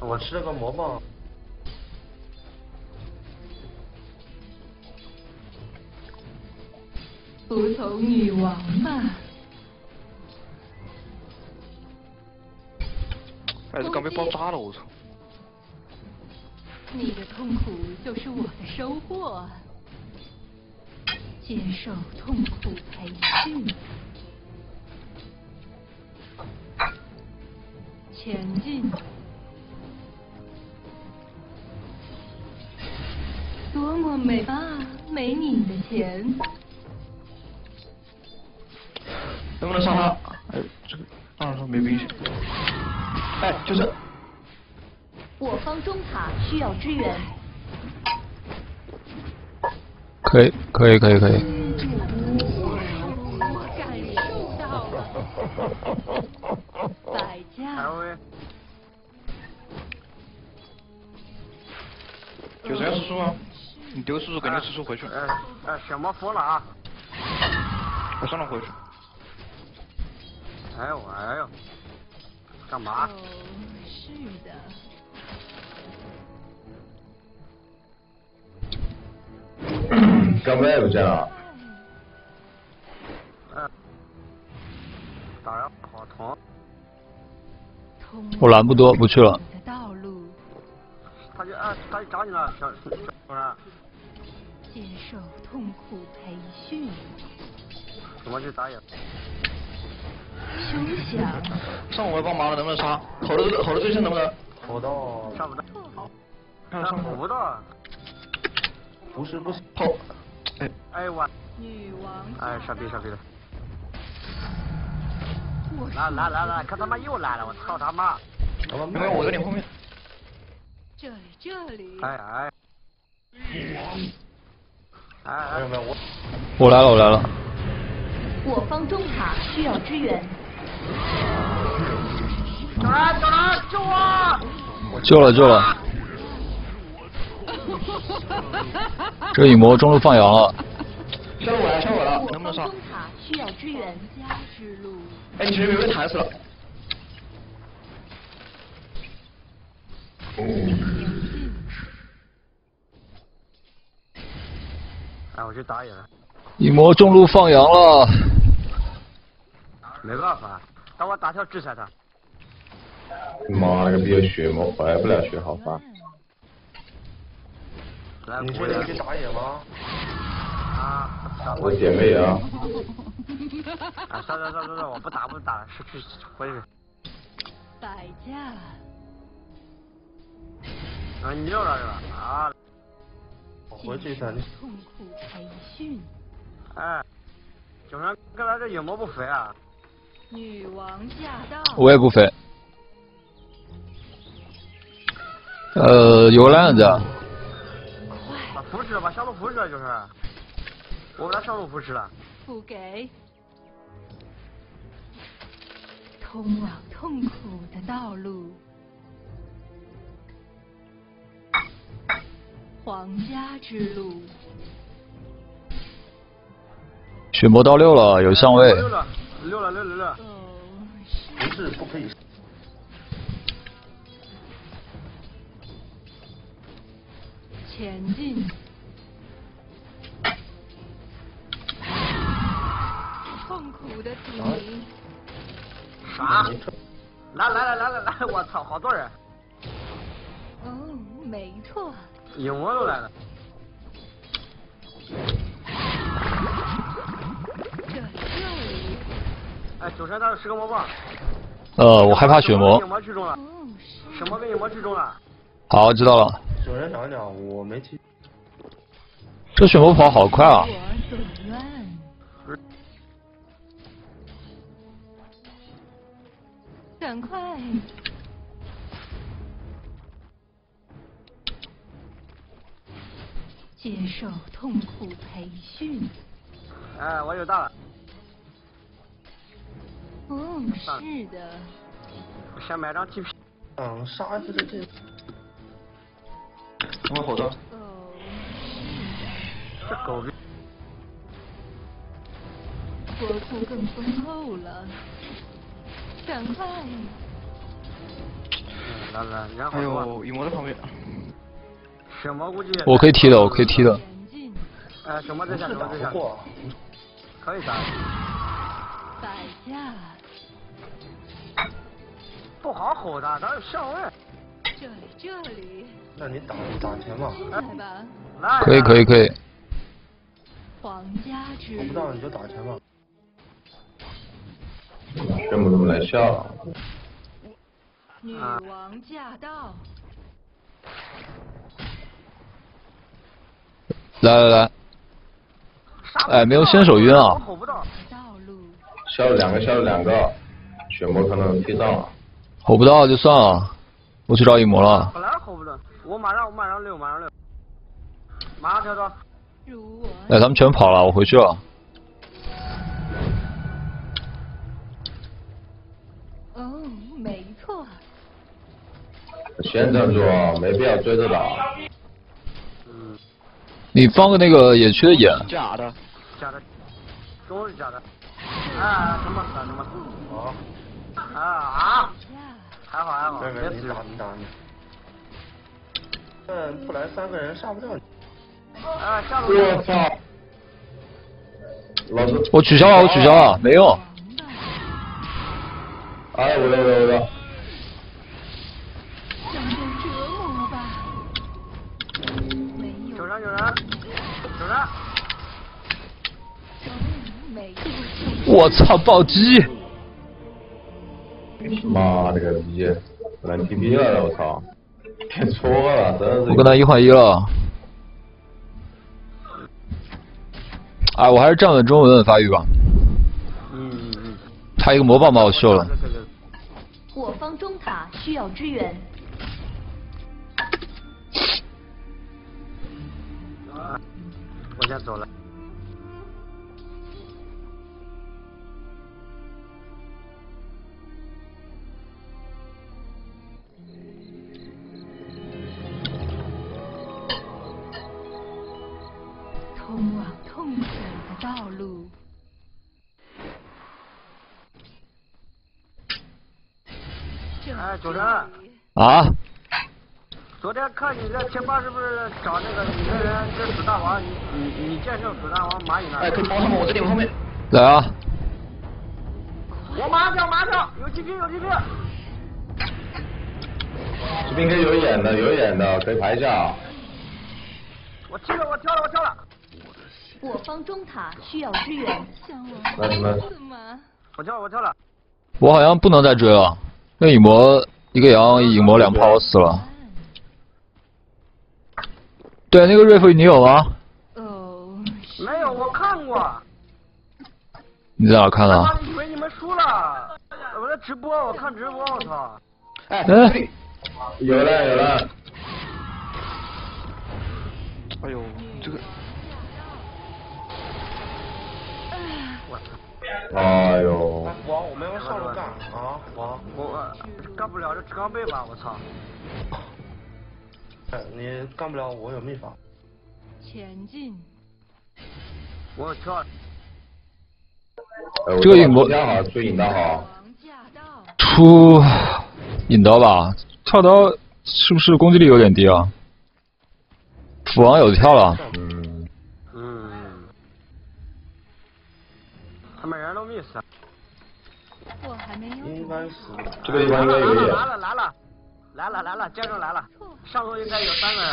我吃了个魔棒。服从女王吧。哎，这刚被爆炸了，我操！你的痛苦就是我的收获。接受痛苦培训。前进。多么美啊！没你的钱。能不能上他？哎，这个当然说没危险。哎，就是。我方中塔需要支援。可以可以可以可以。我感受到了百家有谁要是输啊？你丢个叔叔给那叔叔回去。哎哎小猫服了啊。我上路回去。哎呦哎呦干嘛？是的。刚才不见了。嗯。打人好疼。我蓝不多，不去了。他就哎，他就找你了，小不是。接受痛苦培训。怎么去打野？休想！上我帮忙了，能不能杀？好的好的最深能不能？吼到上不到。看上不到。不是不是吼。哎哎我。女王。哎傻逼傻逼的。来来来来，可他妈又来了，我操他妈！没有，我在你后面。这里这里。哎哎。哎哎没有没有我。我来了我来了。我方中塔需要支援。救人救人救我！救了救了。这影魔中路放羊了。上我了上我了，能不能上？中塔需要支援。家之路。哎，你前面有被弹死了。哎，我去打野了。影魔中路放羊了。没办法，等我打跳制裁他。妈了个逼，血魔回不了血，好烦。来，你这去打野吗？啊，我姐妹啊。啊，算算算算算，我不打不打了，是去回去。摆架。啊，你又了是吧？啊。回去一下你。痛苦培训。哎，九山哥来这影魔不肥啊？女王驾到。我也不肥。呃，有个蓝子。把扶持了，把小路扶持了，就是。我把小路扶持了。不给。通往痛苦的道路。皇家之路。血魔到六了，有相位。六了，六了，六了，六了。不是，不可以。前进。痛苦的子民。啥？来来来来来来，我操，好多人。哦，没错。影魔又来了。这这里。哎，九山大有十个魔棒。呃，我害怕血魔。影魔去中了。什么被影魔去中了？好，知道了。九人讲一讲，我没听。这血魔跑好快啊！赶快！接受痛苦培训。哎，我有大了。哦，是的。我先买张 TP。嗯，杀一次这这。我好的。狗日。国库更丰厚了。赶快！来来，然后。还有羽毛在旁边。什么估计？我可以踢的，我可以踢的。哎，什么在下？什么在下？可以打。摆架。不好吼的，哪有上位？这里，这里。那你打打钱吧。可以，可以，可以。皇家之。我不知道你就打钱吧。全部都来笑。女王驾到。来来来。哎，没有先手晕啊。消了两个，消了两个，血魔可能踢上了。吼不到就算了，我去找影魔了。本来吼不到，我马上我马上溜，马上溜，马上跳招。哎，他们全跑了，我回去了。哦，没错。先站住，没必要追着打。你放个那个野区的眼。假的。假的，都是假的。啊，什么什么？哦。啊啊！还好还好，别死。嗯，不来三个人杀不掉你。啊，下路。我操！老子。我取消了，我取消了，没用。哎，我来我来我来。享受折磨吧。没有。有人有人，有人。我操，暴击！妈了个逼！来 TP 了，我操！太错了，真的是。我跟他一换一了。哎，我还是站稳中文发育吧。嗯嗯嗯。他一个魔棒把我秀了。我方中塔需要支援。我先走了。道路。哎，九成。啊？昨天看你在贴吧是不是找那个你的人是楚大王？你你你见证楚大王蚂蚁呢？哎，可以帮他们，我这里后面。来啊！我马上跳，马上跳，有 TP 有边可以有眼的，有眼的，可以排一下。我踢了，我跳了，我跳了。我方中塔需要支援。来什么？我跳了，我跳了。我好像不能再追了，那影魔一个羊，影魔两炮，我死了。对，那个瑞夫你有吗？哦。没有，我看过。你在哪看的？我以为你们输了，我在直播，我看直播，我操。哎。有了有了。哎呦，这个。哎呦！王，我们要上路干啊！王，我干不了，这刚背吧，我操！你干不了，我有秘法。前进。我跳。这个引魔好，追引刀好。出引刀吧，跳刀是不是攻击力有点低啊？斧王有跳了。嗯。他们人都没死。我还没有。应该是。这个地方应该有眼。来了来了来了来了，接着来了，上路应该有三个人，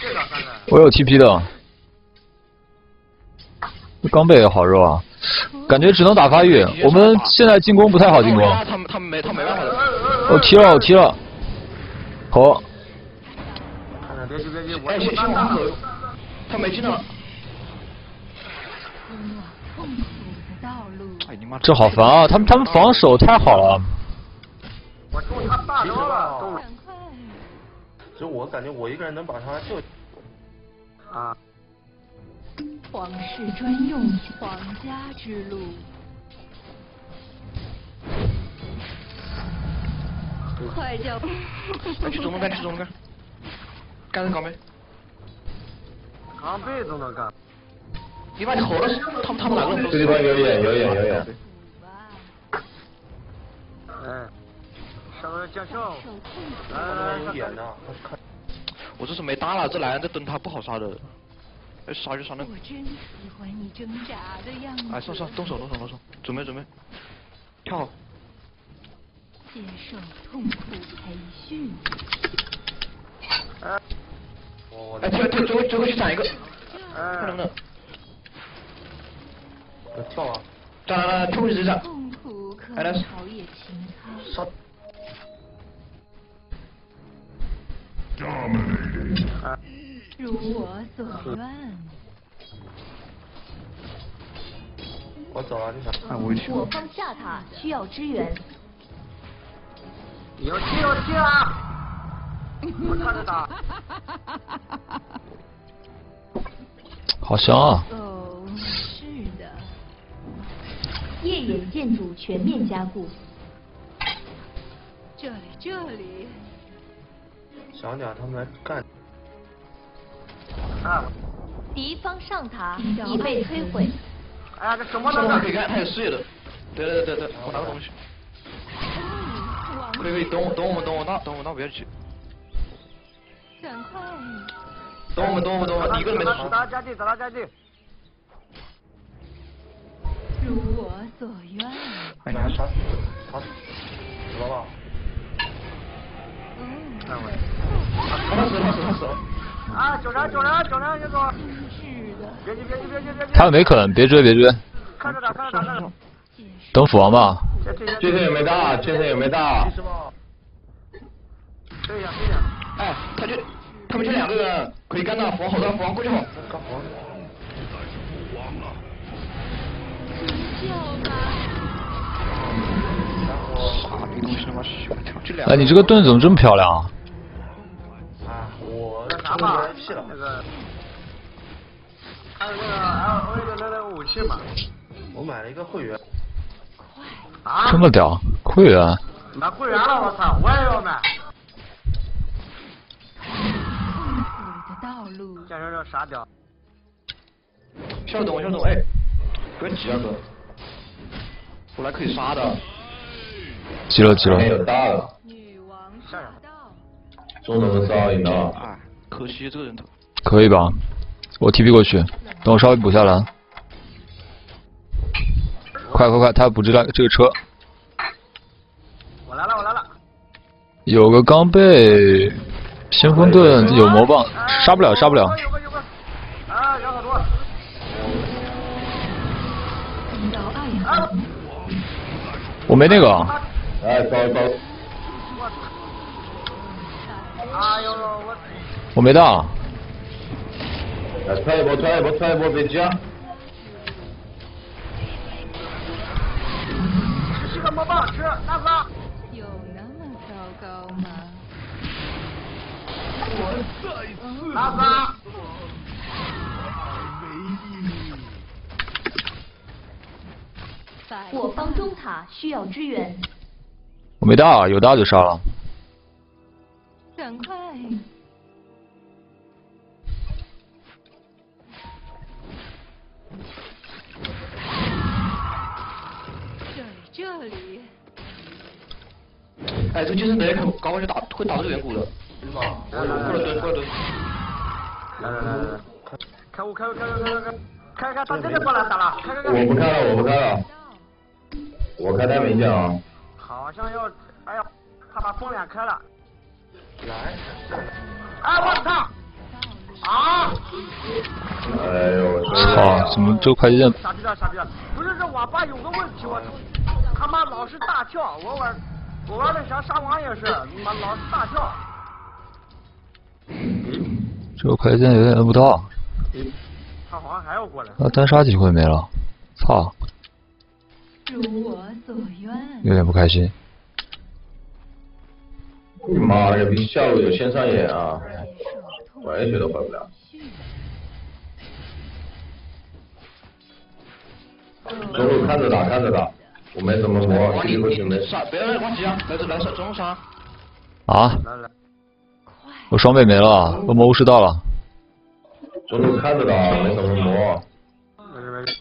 最少三个人。我有 TP 的。钢背也好肉啊，感觉只能打发育。我们现在进攻不太好进攻。他们他们没他没办法的。我踢了我踢了。好。别急别急，我哎，先先往后。他没技能。这好烦啊！他们他们防守太好了。我中他大招了，中了。其实我感觉我一个人能把他救。啊。皇室专用，皇家之路。快叫！去中路干，去中路干。干人钢背。钢背都能干。你把你吼了，他们他们哪个人？这地方有眼有眼有眼。嗯，上个驾校。来有眼呢，我这是没搭了，这男人在蹲他不好杀的。哎，杀就杀那。我真喜欢你挣扎的样子。哎，上上，动手动手动手，准备准备，跳好。接受痛苦培训。哎，我哎，退退最后最后去斩一个，看能不能。我跳啊！斩了，跳过去斩。痛苦可来来。朝野情操。杀。如我所愿。我走了，你想？看，我去。我方下塔需要支援。有气有踢啊！我看着打。好香啊！夜眼建筑全面加固。这里，这里。小鸟他们来干。啊！敌方上塔已被摧毁。哎呀，这什么？上塔可以看，他有视野的。对对对对，我拿个东西。可以可以，等我等我们等我那等我拿不要急。赶快！等我们等我们等我们，一个都没打他加地，打他加地。如我所愿。哎，你还死，知道吧？嗯。二位。他死了死他死了。啊！救人救人救人，先走。别急别急别急别急。他们没啃，别追别追。看着打看着打看着。等斧王吧。剑圣也没大，剑圣也没大。对呀对呀。哎，他就他们就两个人，可以干到斧王后头，斧王过去后。干活。傻哎，你这个盾怎么这么漂亮啊？啊，我啥嘛？那个，还有那个 L V 的那个武器嘛。我买了一个会员。啊？这么屌，会员？买会员了，我操！我也要买。的道路。见人要傻屌。小东小东，哎，不要急啊哥，过来可以杀的。急了急了。有大了。女王驾到。中路的骚赢了。哎，可惜这个人头。可以吧？我 TP 过去，等我稍微补下蓝。快快快！他要补这辆这个车。我来了，我来了。有个钢背，先锋盾有魔棒，杀不了，杀不了。有个有个。啊，两好多。我没那个。哎，走走。哎呦我。我没到。来，踹一波，踹一波，踹一波，别急啊！吃这个魔棒，吃，大哥。有那么糟糕吗？我再次。大哥。我方中塔需要支援。我没大，有大就杀了。赶快！这里这里。哎，这就是那个高高就打会打这个远古的。对吧？过来蹲，过来蹲。来来来来，开雾开雾开雾开雾开，开开他真的过来打了，开开开。我不开了，我不开了。我开单没见啊！好像要，哎呀，他把风脸开了。来。哎我操！啊！哎呦！操！怎么这快键？傻逼了傻逼了！不是这网吧有个问题，我他妈老是大跳，我玩我玩那啥沙王也是，妈老是大跳。这个快键有点摁不到。他好像还要过来。啊，单杀机会没了，操！如我所愿。有点不开心。你妈的逼，下路有线上眼啊！我也觉得回不了。中路看着打，看着打，我没怎么磨，踢过去没。杀！不要来忘记啊！来这来杀，中杀。啊！我双倍没了，恶魔巫师到了。中路看着打，没怎么磨。没事没事。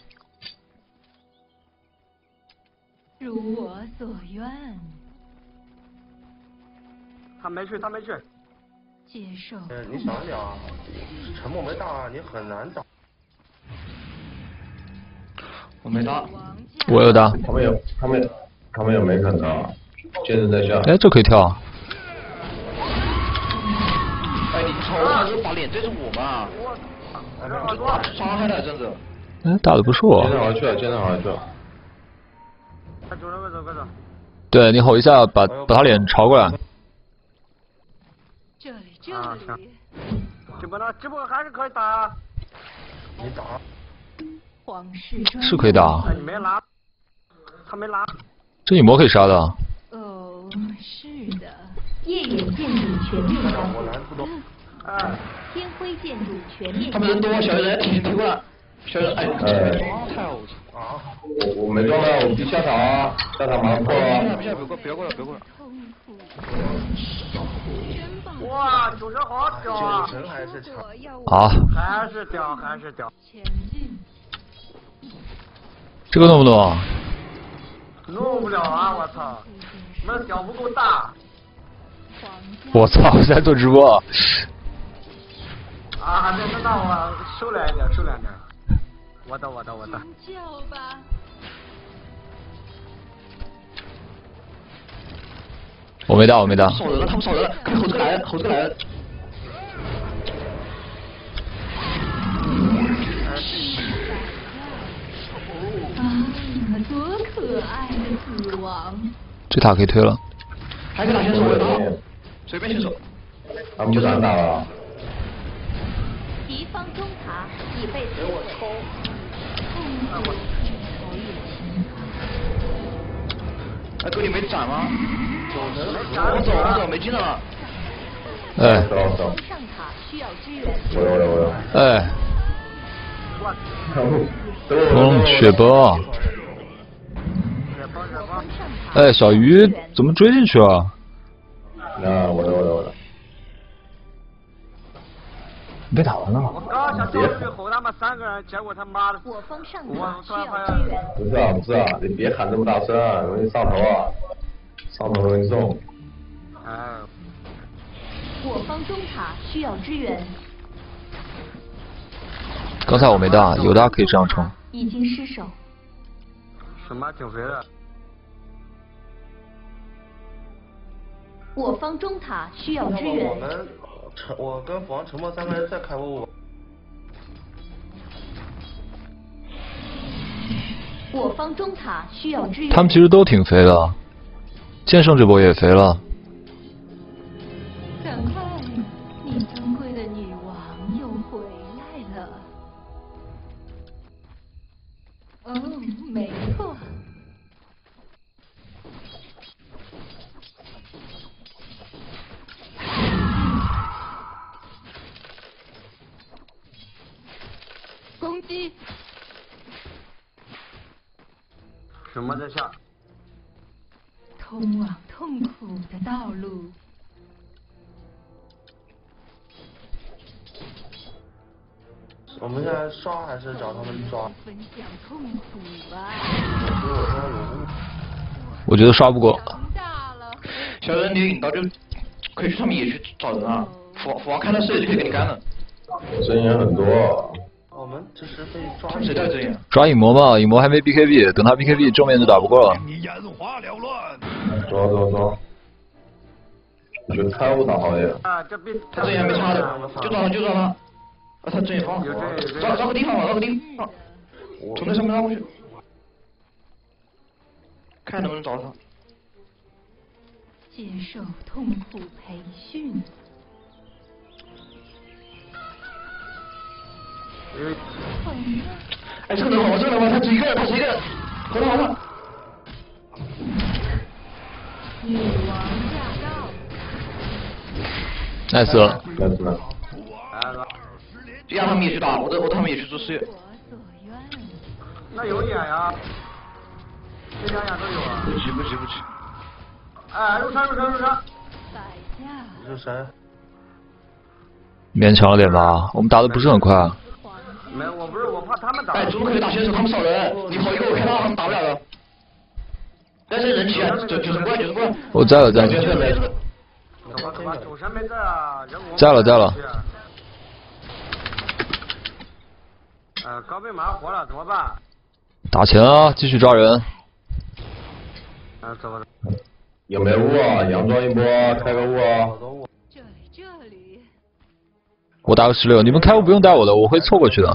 如我所愿。他没事，他没事。接受。呃，你想一点啊！沉默没大，你很难打。我没大。我有大。他们有，他们他们有没啃的，剑圣在下。哎，这可以跳啊。哎，你瞅他这把脸对着我嘛！杀害了，真的。哎，打的不是我。剑圣好像去了，剑圣好像去了。快走了，快走，快走。对你吼一下，把把他脸朝过来。这里这里。只不过只不过还是可以打。你打。皇室是可以打。你没拉，他没拉。这女魔可以杀的。哦，是的。夜眼剑主全面加我拦不动。哎。天辉剑主全面。他们人多，小人提提过来。小人哎，太好啊！我我没撞到，我去下场啊！下场马上破了。不要不要不要过来，不要过来。我哇，九神好屌啊！九神还是强。啊。还是屌，还是屌。前进。这个弄不弄啊？弄不了啊！我操，那屌不够大。我操！在做直播。啊，那那那我收敛一点，收敛点。我的我的我的。叫吧。我没到，我没到。扫人了，他们扫人了，看猴子来了，猴子来了。啊，多可爱的死亡！这塔可以推了。还可以打先手，随便先手。他们就这样打了。敌方中塔已被摧毁。哎，哥，你没斩吗？我走，我走，没劲了。哎。走走。上塔需要支援。我有我有我有。哎。嗯，雪崩。哎，小鱼怎么追进去了？啊，我的我的我的。被打完了。我刚想上去吼他们三个人，结果他妈的，我方上塔需要支援。不是啊不是啊，你别喊这么大声，容易上头啊，上头容易中。哎。我方中塔需要支援。刚才我没大，有大可以这样冲。已经失手。什么挺肥的？我方中塔需要支援。我们沉，我跟父王沉默三个人再开我。我方中塔需要支援。他们其实都挺肥的，剑圣这波也肥了。赶快，你尊贵的女王又回来了。哦，没错。攻击！什么在下？通往痛苦的道路。我们现在刷还是找他们抓？分享痛苦吧。我觉得刷不过。小人，你引导就可以去他们野区找人啊。斧斧王看到射就可以给你干了。真人很多。我们这是被抓。他们谁在这样？抓影魔嘛，影魔还没 BKB，等他 BKB 正面就打不过了。你眼花缭乱。走走走。我觉得开悟打好一点。啊，这边他这还没差的，就抓他，就抓他。啊，他这也放，找找个地方吧，找个地方，从那上面拉过去，看能不能找到他。接受痛苦培训。哎，这个能好，这个能好，他只一个人，他只一个人，好了好了。女王驾到。奈斯了，奈斯让他们也去打，我的我他们也去做事业。那有眼呀，这两眼都有啊。不急不急不急。哎，入山入山入山。入山。勉强了点吧，我们打的不是很快。没，我不是，我怕他们打。哎，怎么可以打先手？他们少人，你跑一个我看到他们打不了了。但是人齐啊，九九神怪九神怪。我在了在了。在啊，人我。在了在了。呃，高贝马上活了，怎么办？打钱啊，继续抓人。嗯，怎么。有没有雾啊？佯装一波，开个雾啊。我打个十六，你们开雾不用带我的，我会错过去的。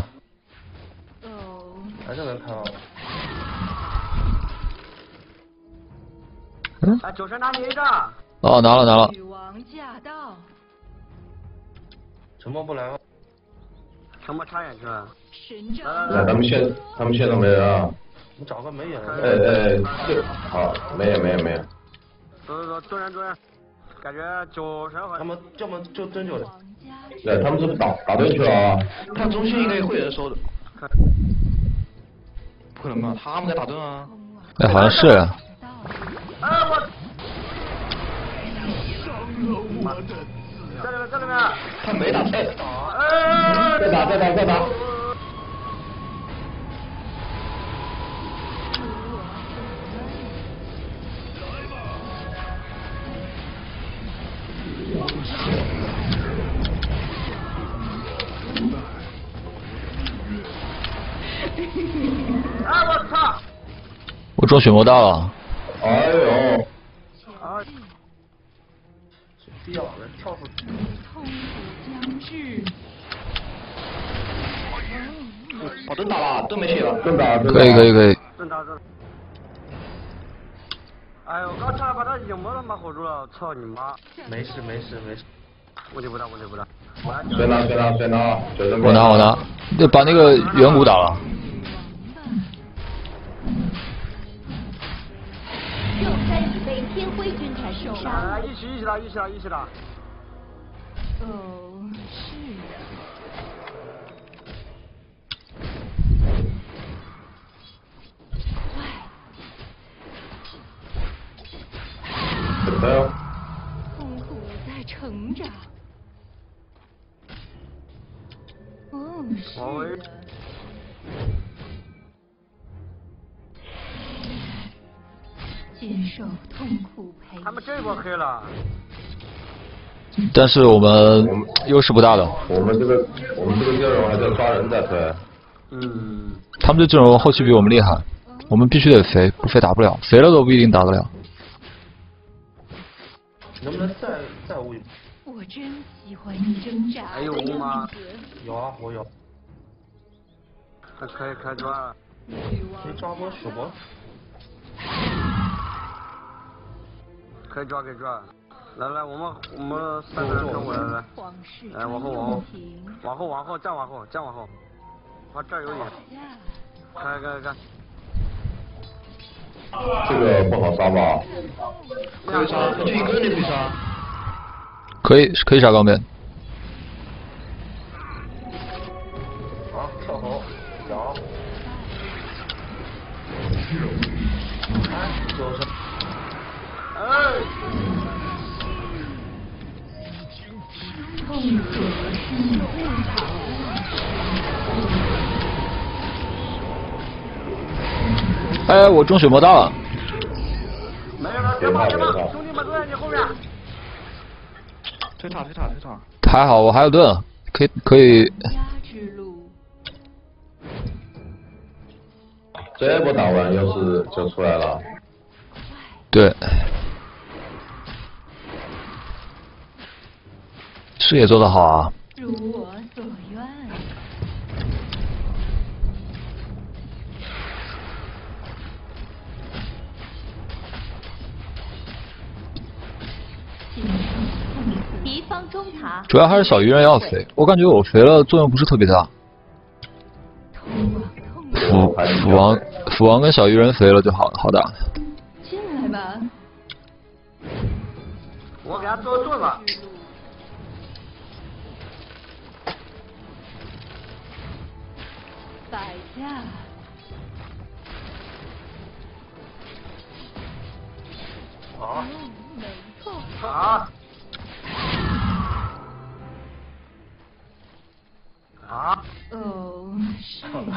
哦。还是能开哦。嗯。哎，九神拿你一个。哦，拿了拿了。女王驾到。沉默不来吗。沉默插眼去了。来，咱们现咱们现在没人啊。你找个没眼。哎哎，对，好，没有没有没有。走走走，蹲人蹲人，感觉九神好。他们要么就蹲九人。对，他们是打打对去了啊。看中心应该会有人收的。不可能吧？他们在打盾啊。哎，好像是。啊我。伤了我的这里面在里面。他没打，哎，哎，再打再打再打。我中血魔大了。哎呦！啊！掉了，跳出去。痛苦将至。把盾打了，都没血了。盾打，可以可以可以。盾打盾。哎呦，刚差点把他影魔他妈吼住了，操你妈！没事没事没事。问题不大，问题不大。谁拿谁拿谁拿？我拿我拿，就把那个远古打了。来，一起一起打，一起打，一起打。哦，是的。怎么了？痛苦在成长。哦，是的。接受痛苦陪。他们这波黑了。但是我们优势不大的。我们这个我们这个阵容还在抓人在推。嗯。他们这阵容后期比我们厉害，我们必须得肥，不肥打不了，肥了都不一定打得了。能不能再再捂一？我真喜欢你挣扎还有吗？有啊，我有。还可以开抓。可以抓波血波。可以抓可以抓，来来，我们我们三个人跟我来来，来往后往后，往后往后再往后再往后，我这儿有野，开开开。这个不好杀吧？可以杀，就一个人可以杀。可以可以杀钢边。好，跳投，摇。哎，就是。哎。痛苦是。哎，我中水魔大了。没有了，别跑别跑，兄弟们都在你后面。推塔推塔推塔。还好我还有盾，可以可以。这波打完优势就出来了。对。视野做得好啊。如我所愿。敌方中塔。主要还是小鱼人要肥，我感觉我肥了作用不是特别大。斧斧王斧王跟小鱼人肥了就好好打。进来吧。我给他做盾了。好。没错。好。啊。哦，是的。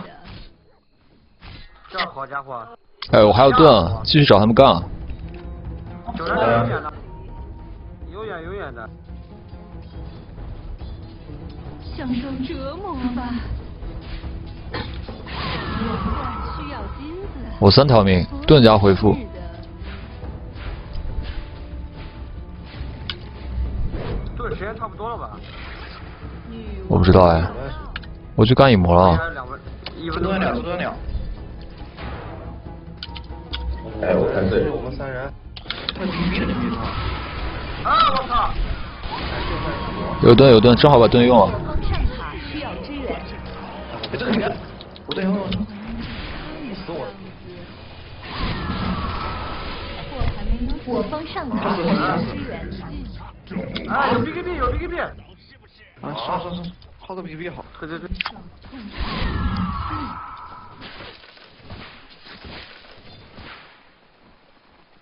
这好家伙！哎，我还有盾，继续找他们干。有人有远的，有远有远的。享受折磨吧。需要金子。我三条命，盾加回复。时间差不多了吧？我不知道哎，我去干影魔了。一分钟两分钟两。哎，我看这里。我们三人。啊！我操！有盾有盾，正好把盾用了。上塔需要支援。哎，这里面，我等一会儿。死我！我方上塔需要支援。啊，有 BKB 有 BKB。啊，上上上，耗个 BKB 好。对对对。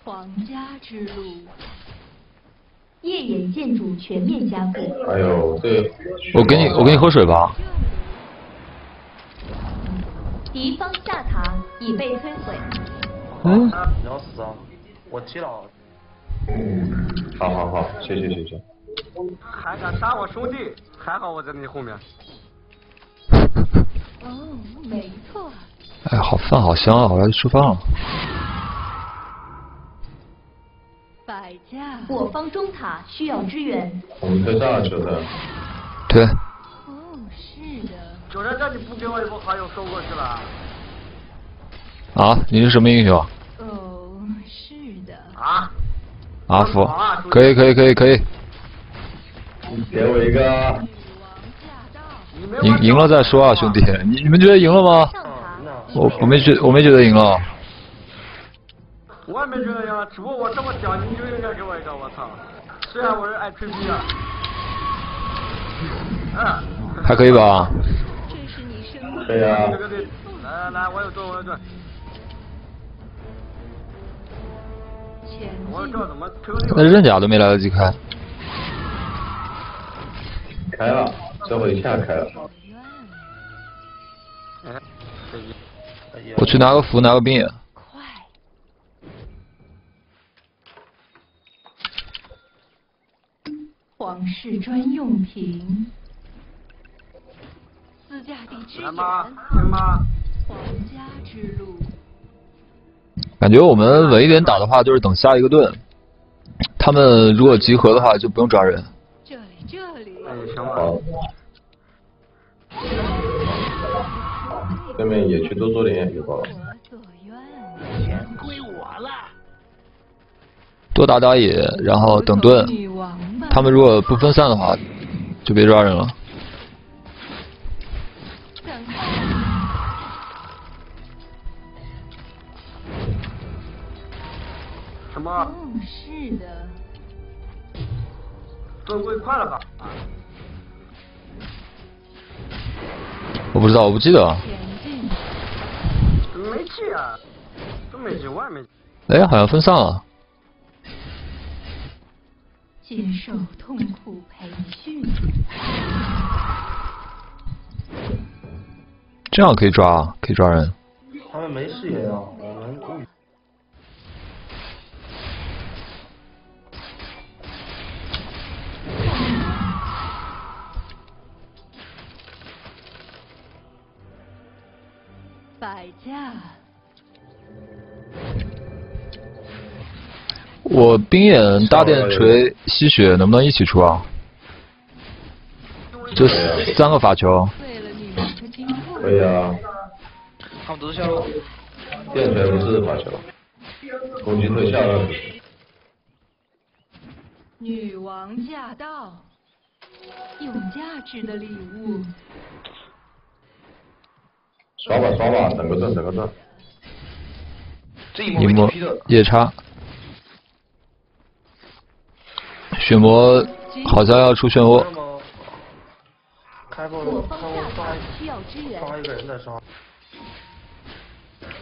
皇家之路。夜眼建筑全面加固。哎呦，这我给你，我给你喝水吧。敌方下塔已被摧毁。嗯。你要死啊！我踢了。嗯，好好好，谢谢谢谢。还敢杀我兄弟？还好我在你后面。哦，没错。哎，好饭好香啊！我要去吃饭了。百家。我方中塔需要支援。我们推上球的。对。哦，是的。就在这你不给我一波好友收过去了。啊，你是什么英雄？哦，是的。啊。阿福，可以可以可以可以。给我一个。赢赢了再说啊，兄弟，你 你们觉得赢了吗？我我没觉我没觉得赢了。我也没觉得赢了，只不过我这么屌，你就应该给我一个，我操！虽然我是爱吹逼啊。嗯。还可以吧？可以啊。来来来，我有盾，我有盾。那刃甲都没来得及开。开了，最后一下开了。我去拿个符，拿个兵！皇室专用品。私家地之眼。来吗？行吗？皇家之路。感觉我们稳一点打的话，就是等下一个盾。他们如果集合的话，就不用抓人。这里，这里。好。对面野区多做点就好了。钱归我了。多打打野，然后等盾。他们如果不分散的话，就别抓人了。什么？哦，是的。盾龟快了吧？我不知道，我不记得。没去啊，都没记，我也没。哎，好像分散了。接受痛苦培训。这样可以抓，可以抓人。他们没视野啊，我们物语。百家。我冰眼大电锤吸血能不能一起出啊？这三个法球。可以啊。他们都是效。电锤不是法球，攻击特效的。女王驾到，有价值的礼物。刷吧刷吧，等个盾等个盾。一魔夜叉，血魔好像要出漩涡。开过了，看我抓抓一个人再刷。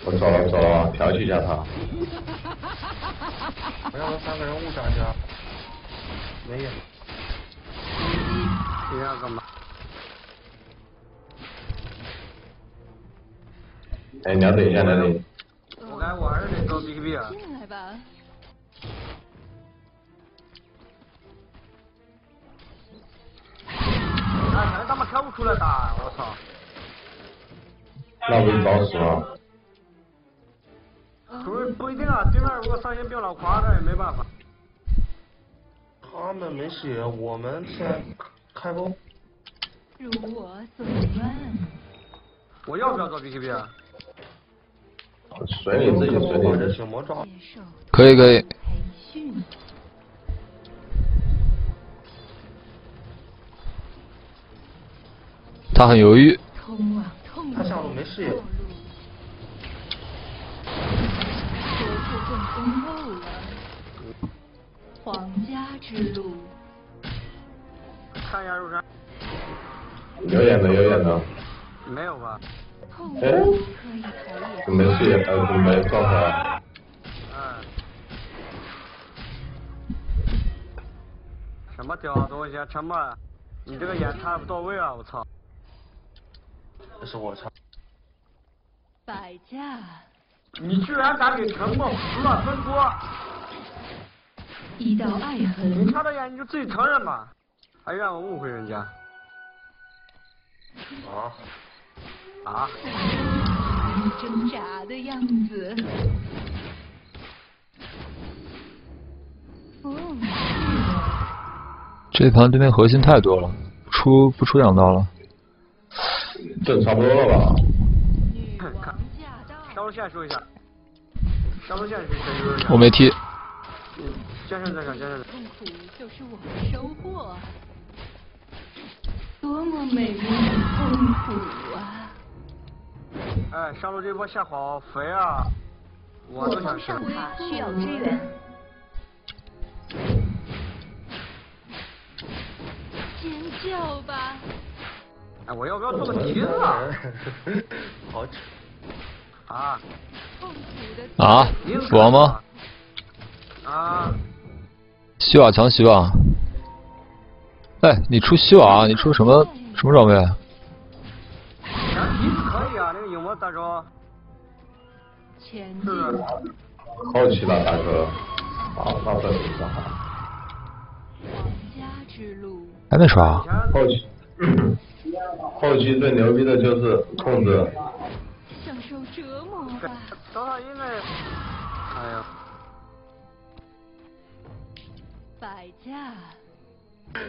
我走了走了，调戏一下他。我让他三个人误杀一下。没有。你要干嘛？哎，你要等一下，等等。我感觉我还是得做 BKB 啊。进来吧。哎，还他妈开不出来打，我操！那不是找死吗？不是不一定啊，对面如果上线病老夸，那也没办法。他们没血，我们现在开包。如我所愿。我要不要做 BKB 啊？随你自己随你。这小魔抓。可以可以。他很犹豫。他下路没视野。皇家之路。看一下入山。有眼的有眼的。没有吧？哎，没视野，呃，没状态。嗯。什么屌东西？沉默！你这个眼看不到位啊！我操！这是我操！百家。你居然敢给沉默服了分多！一道爱痕。你看到眼你就自己承认吧，还让我误会人家。啊啊！你挣扎的样子。这盘对面核心太多了，出不出两刀了？这差不多了吧？上路线说一下，上路线是谁说一下？我没踢。嗯，先生在上，先生在。痛苦就是我的收获，多么美丽的痛苦啊！哎，上路这波下好肥啊！我都想上塔需要支援。尖叫吧！哎，我要不要做个题啊？好扯。啊。啊？死亡吗？啊。西瓦强希瓦。哎，你出西瓦？你出什么什么装备？大哥。前进。好奇了，大哥。好，那算是啥？皇家之路。还没刷。后期，后期最牛逼的就是控制。享受折磨吧。多少因为，哎呀，摆架。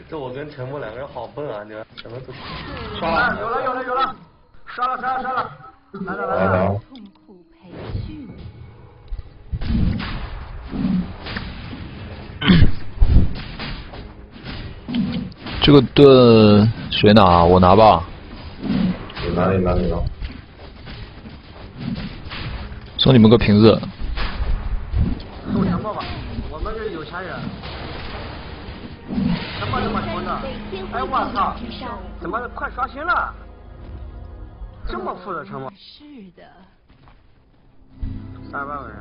这我跟陈默两个人好笨啊！你们什么都。刷了，有了有了有了，刷了刷了刷了，来了来了。痛苦培训。这个盾谁拿？我拿吧。你拿你拿你拿。送你们个瓶子。送什么吧？我们是有钱人。什么这么穷呢？哎我操！怎么快刷新了？这么富的城吗？是的。三十八个人，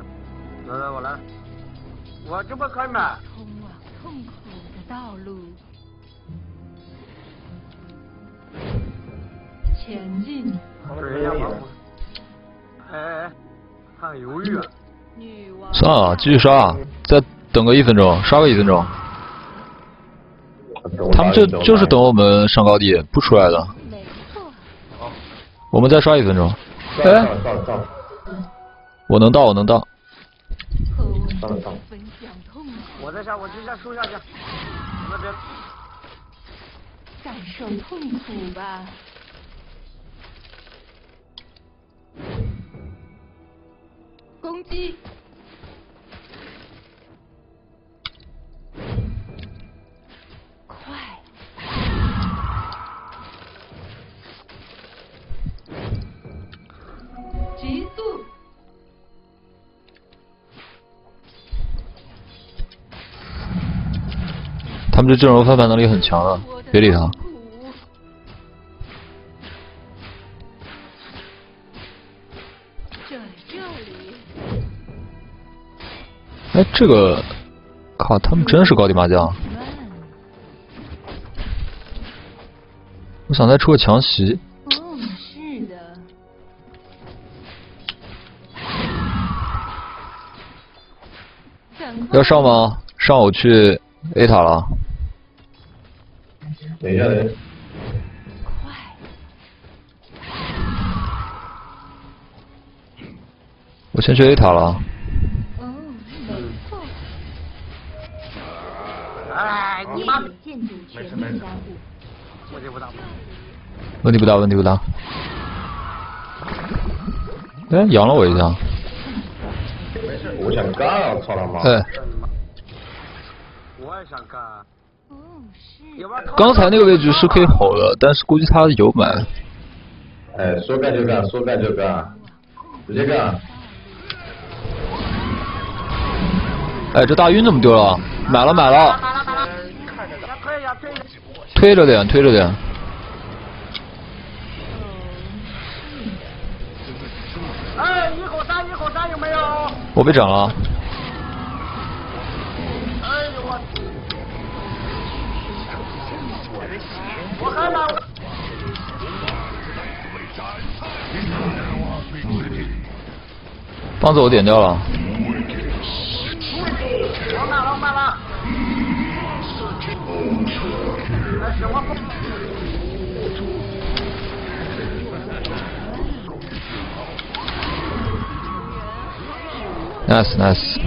来来我来，我这不可以买。通往痛苦的道路。前进。人家王哎哎哎，看犹豫。算了，继续刷，再等个一分钟，刷个一分钟。他们就就是等我们上高地不出来的。我们再刷一分钟。哎。我能到，我能到。到了上。我在下，我直接输下去。那边。感受痛苦吧。攻击！他们这阵容翻盘能力很强啊，别理他。哎，这个，靠，他们真是高地麻将。我想再出个强袭。要上吗？上我去 A 塔了。等一下，等。快！我先去 A 塔了。哎，你妈！没事没事。问题不大。问题不大，问题不大。哎，养了我一下。我想干啊！操他妈！哎。我也想干。刚才那个位置是可以吼的，但是估计他有满。哎，说干就干，说干就干，直接干。哎，这大晕怎么丢了？买了买了。推着点，推着点。哎，一口杀，一口杀有没有？我被整了！哎呦我！我！棒子我点掉了。？Nice, nice。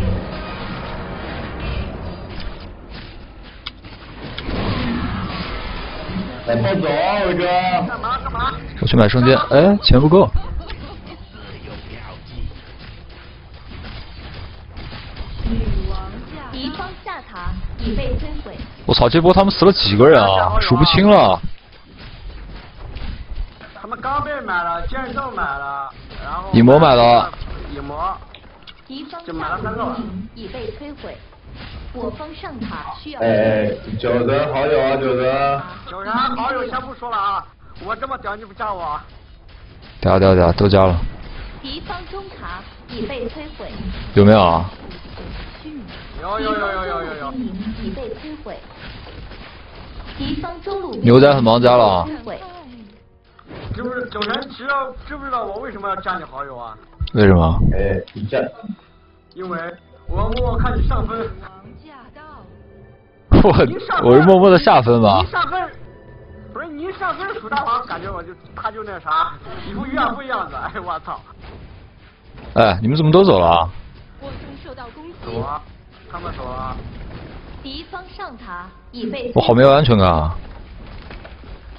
来暴走啊，伟哥！干嘛干嘛？我去买圣剑，哎，钱不够。敌方下塔已被摧毁。我操，这波他们死了几个人啊？数不清了。他们刚被买了，剑圣买了，然后影魔买了。影魔。敌方已被摧毁。我方上塔需要。哎，九人好友啊，九人。九人好友先不说了啊，我这么屌你不加我？屌屌屌，都加了。敌方中塔已被摧毁。有没有啊？有有有有有有有。已被摧毁。敌方中路牛仔很忙加了啊。知不知九人知道知不知道我为什么要加你好友啊？为什么？哎。因为我默默看你 上分。我我是默默的下分吧。你上分，不是你一上分数大王，感觉我就他就那啥，一副怨妇样子，哎我操！哎，你们怎么都走了？我正受到攻击。走啊，他们走啊。敌方上塔已被。我好没有安全感啊！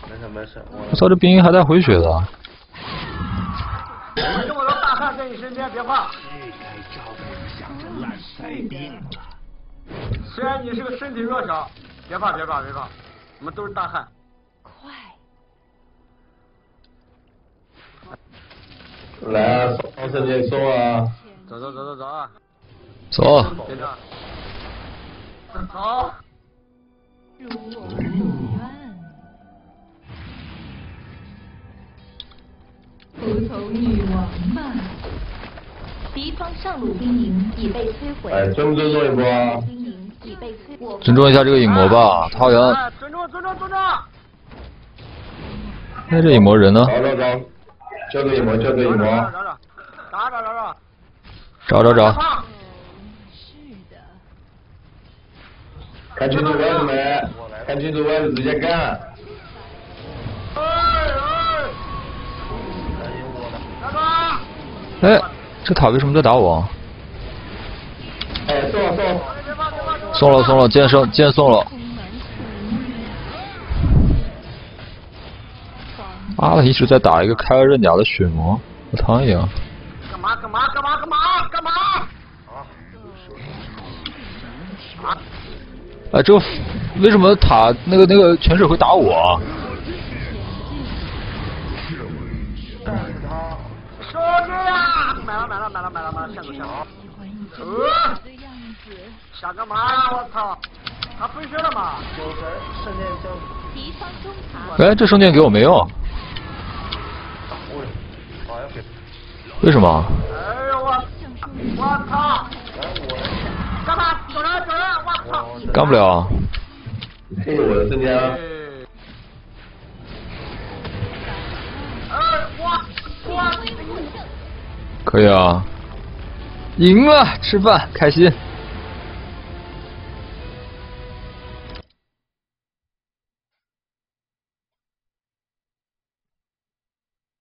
没事没事。我操，这兵还带回血的。汉在你身边，别怕。虽然你是个身体弱小，别怕别怕别怕，我们都是大汉。快！来啊，双圣剑送啊！走走走走走啊！走。走。服从女王吧。敌方上路兵营已被摧毁。哎，尊不尊重一波啊？兵营已被摧毁。尊重一下这个影魔吧，他好像。尊重尊重尊重。那这影魔人呢？找找找，交个影魔，交个影魔。找找找找找找。找找找。是的。看清楚位置没？看清楚位置直接干。哎哎。大哥。哎。这塔为什么在打我？哎，送了送了，送了送了，剑圣剑送了。妈的，一直在打一个开了刃甲的血魔，和汤一样。干嘛干嘛干嘛干嘛干嘛？啊！哎，这为什么塔那个那个泉水会打我？收兵呀！买了买了买了买了买了，下走下走。呃，想干嘛呀？我操！他分身了吗？有神圣剑交。敌方中塔。哎，这圣剑给我没用。为什么？哎呦我！我操！干嘛？走人走人！我操！干不了。这是，我的圣剑。哎，我我。可以啊，赢了，吃饭开心。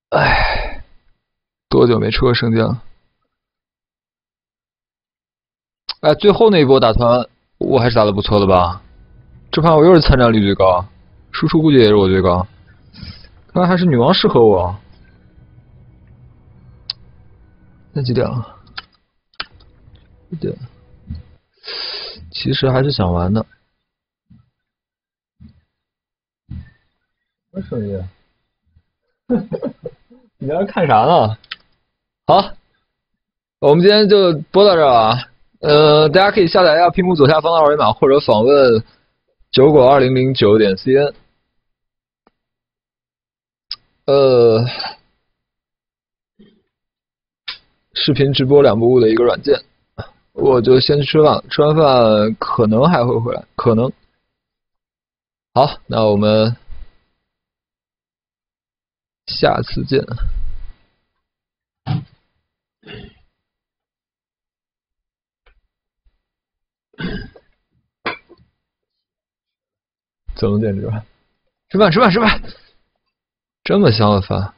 哎，多久没出过圣剑了？哎，最后那一波打团，我还是打的不错的吧？这盘我又是参战率最高，输出估计也是我最高。看来还是女王适合我。那几点了？一点。其实还是想玩的。什么声音？你在那看啥呢？好，我们今天就播到这儿啊。呃，大家可以下载一下屏幕左下方的二维码，或者访问酒果二零零九点 cn。呃。视频直播两不误的一个软件，我就先去吃饭，吃完饭可能还会回来，可能好，那我们下次见。怎么点吃饭？吃饭吃饭吃饭，这么香的饭。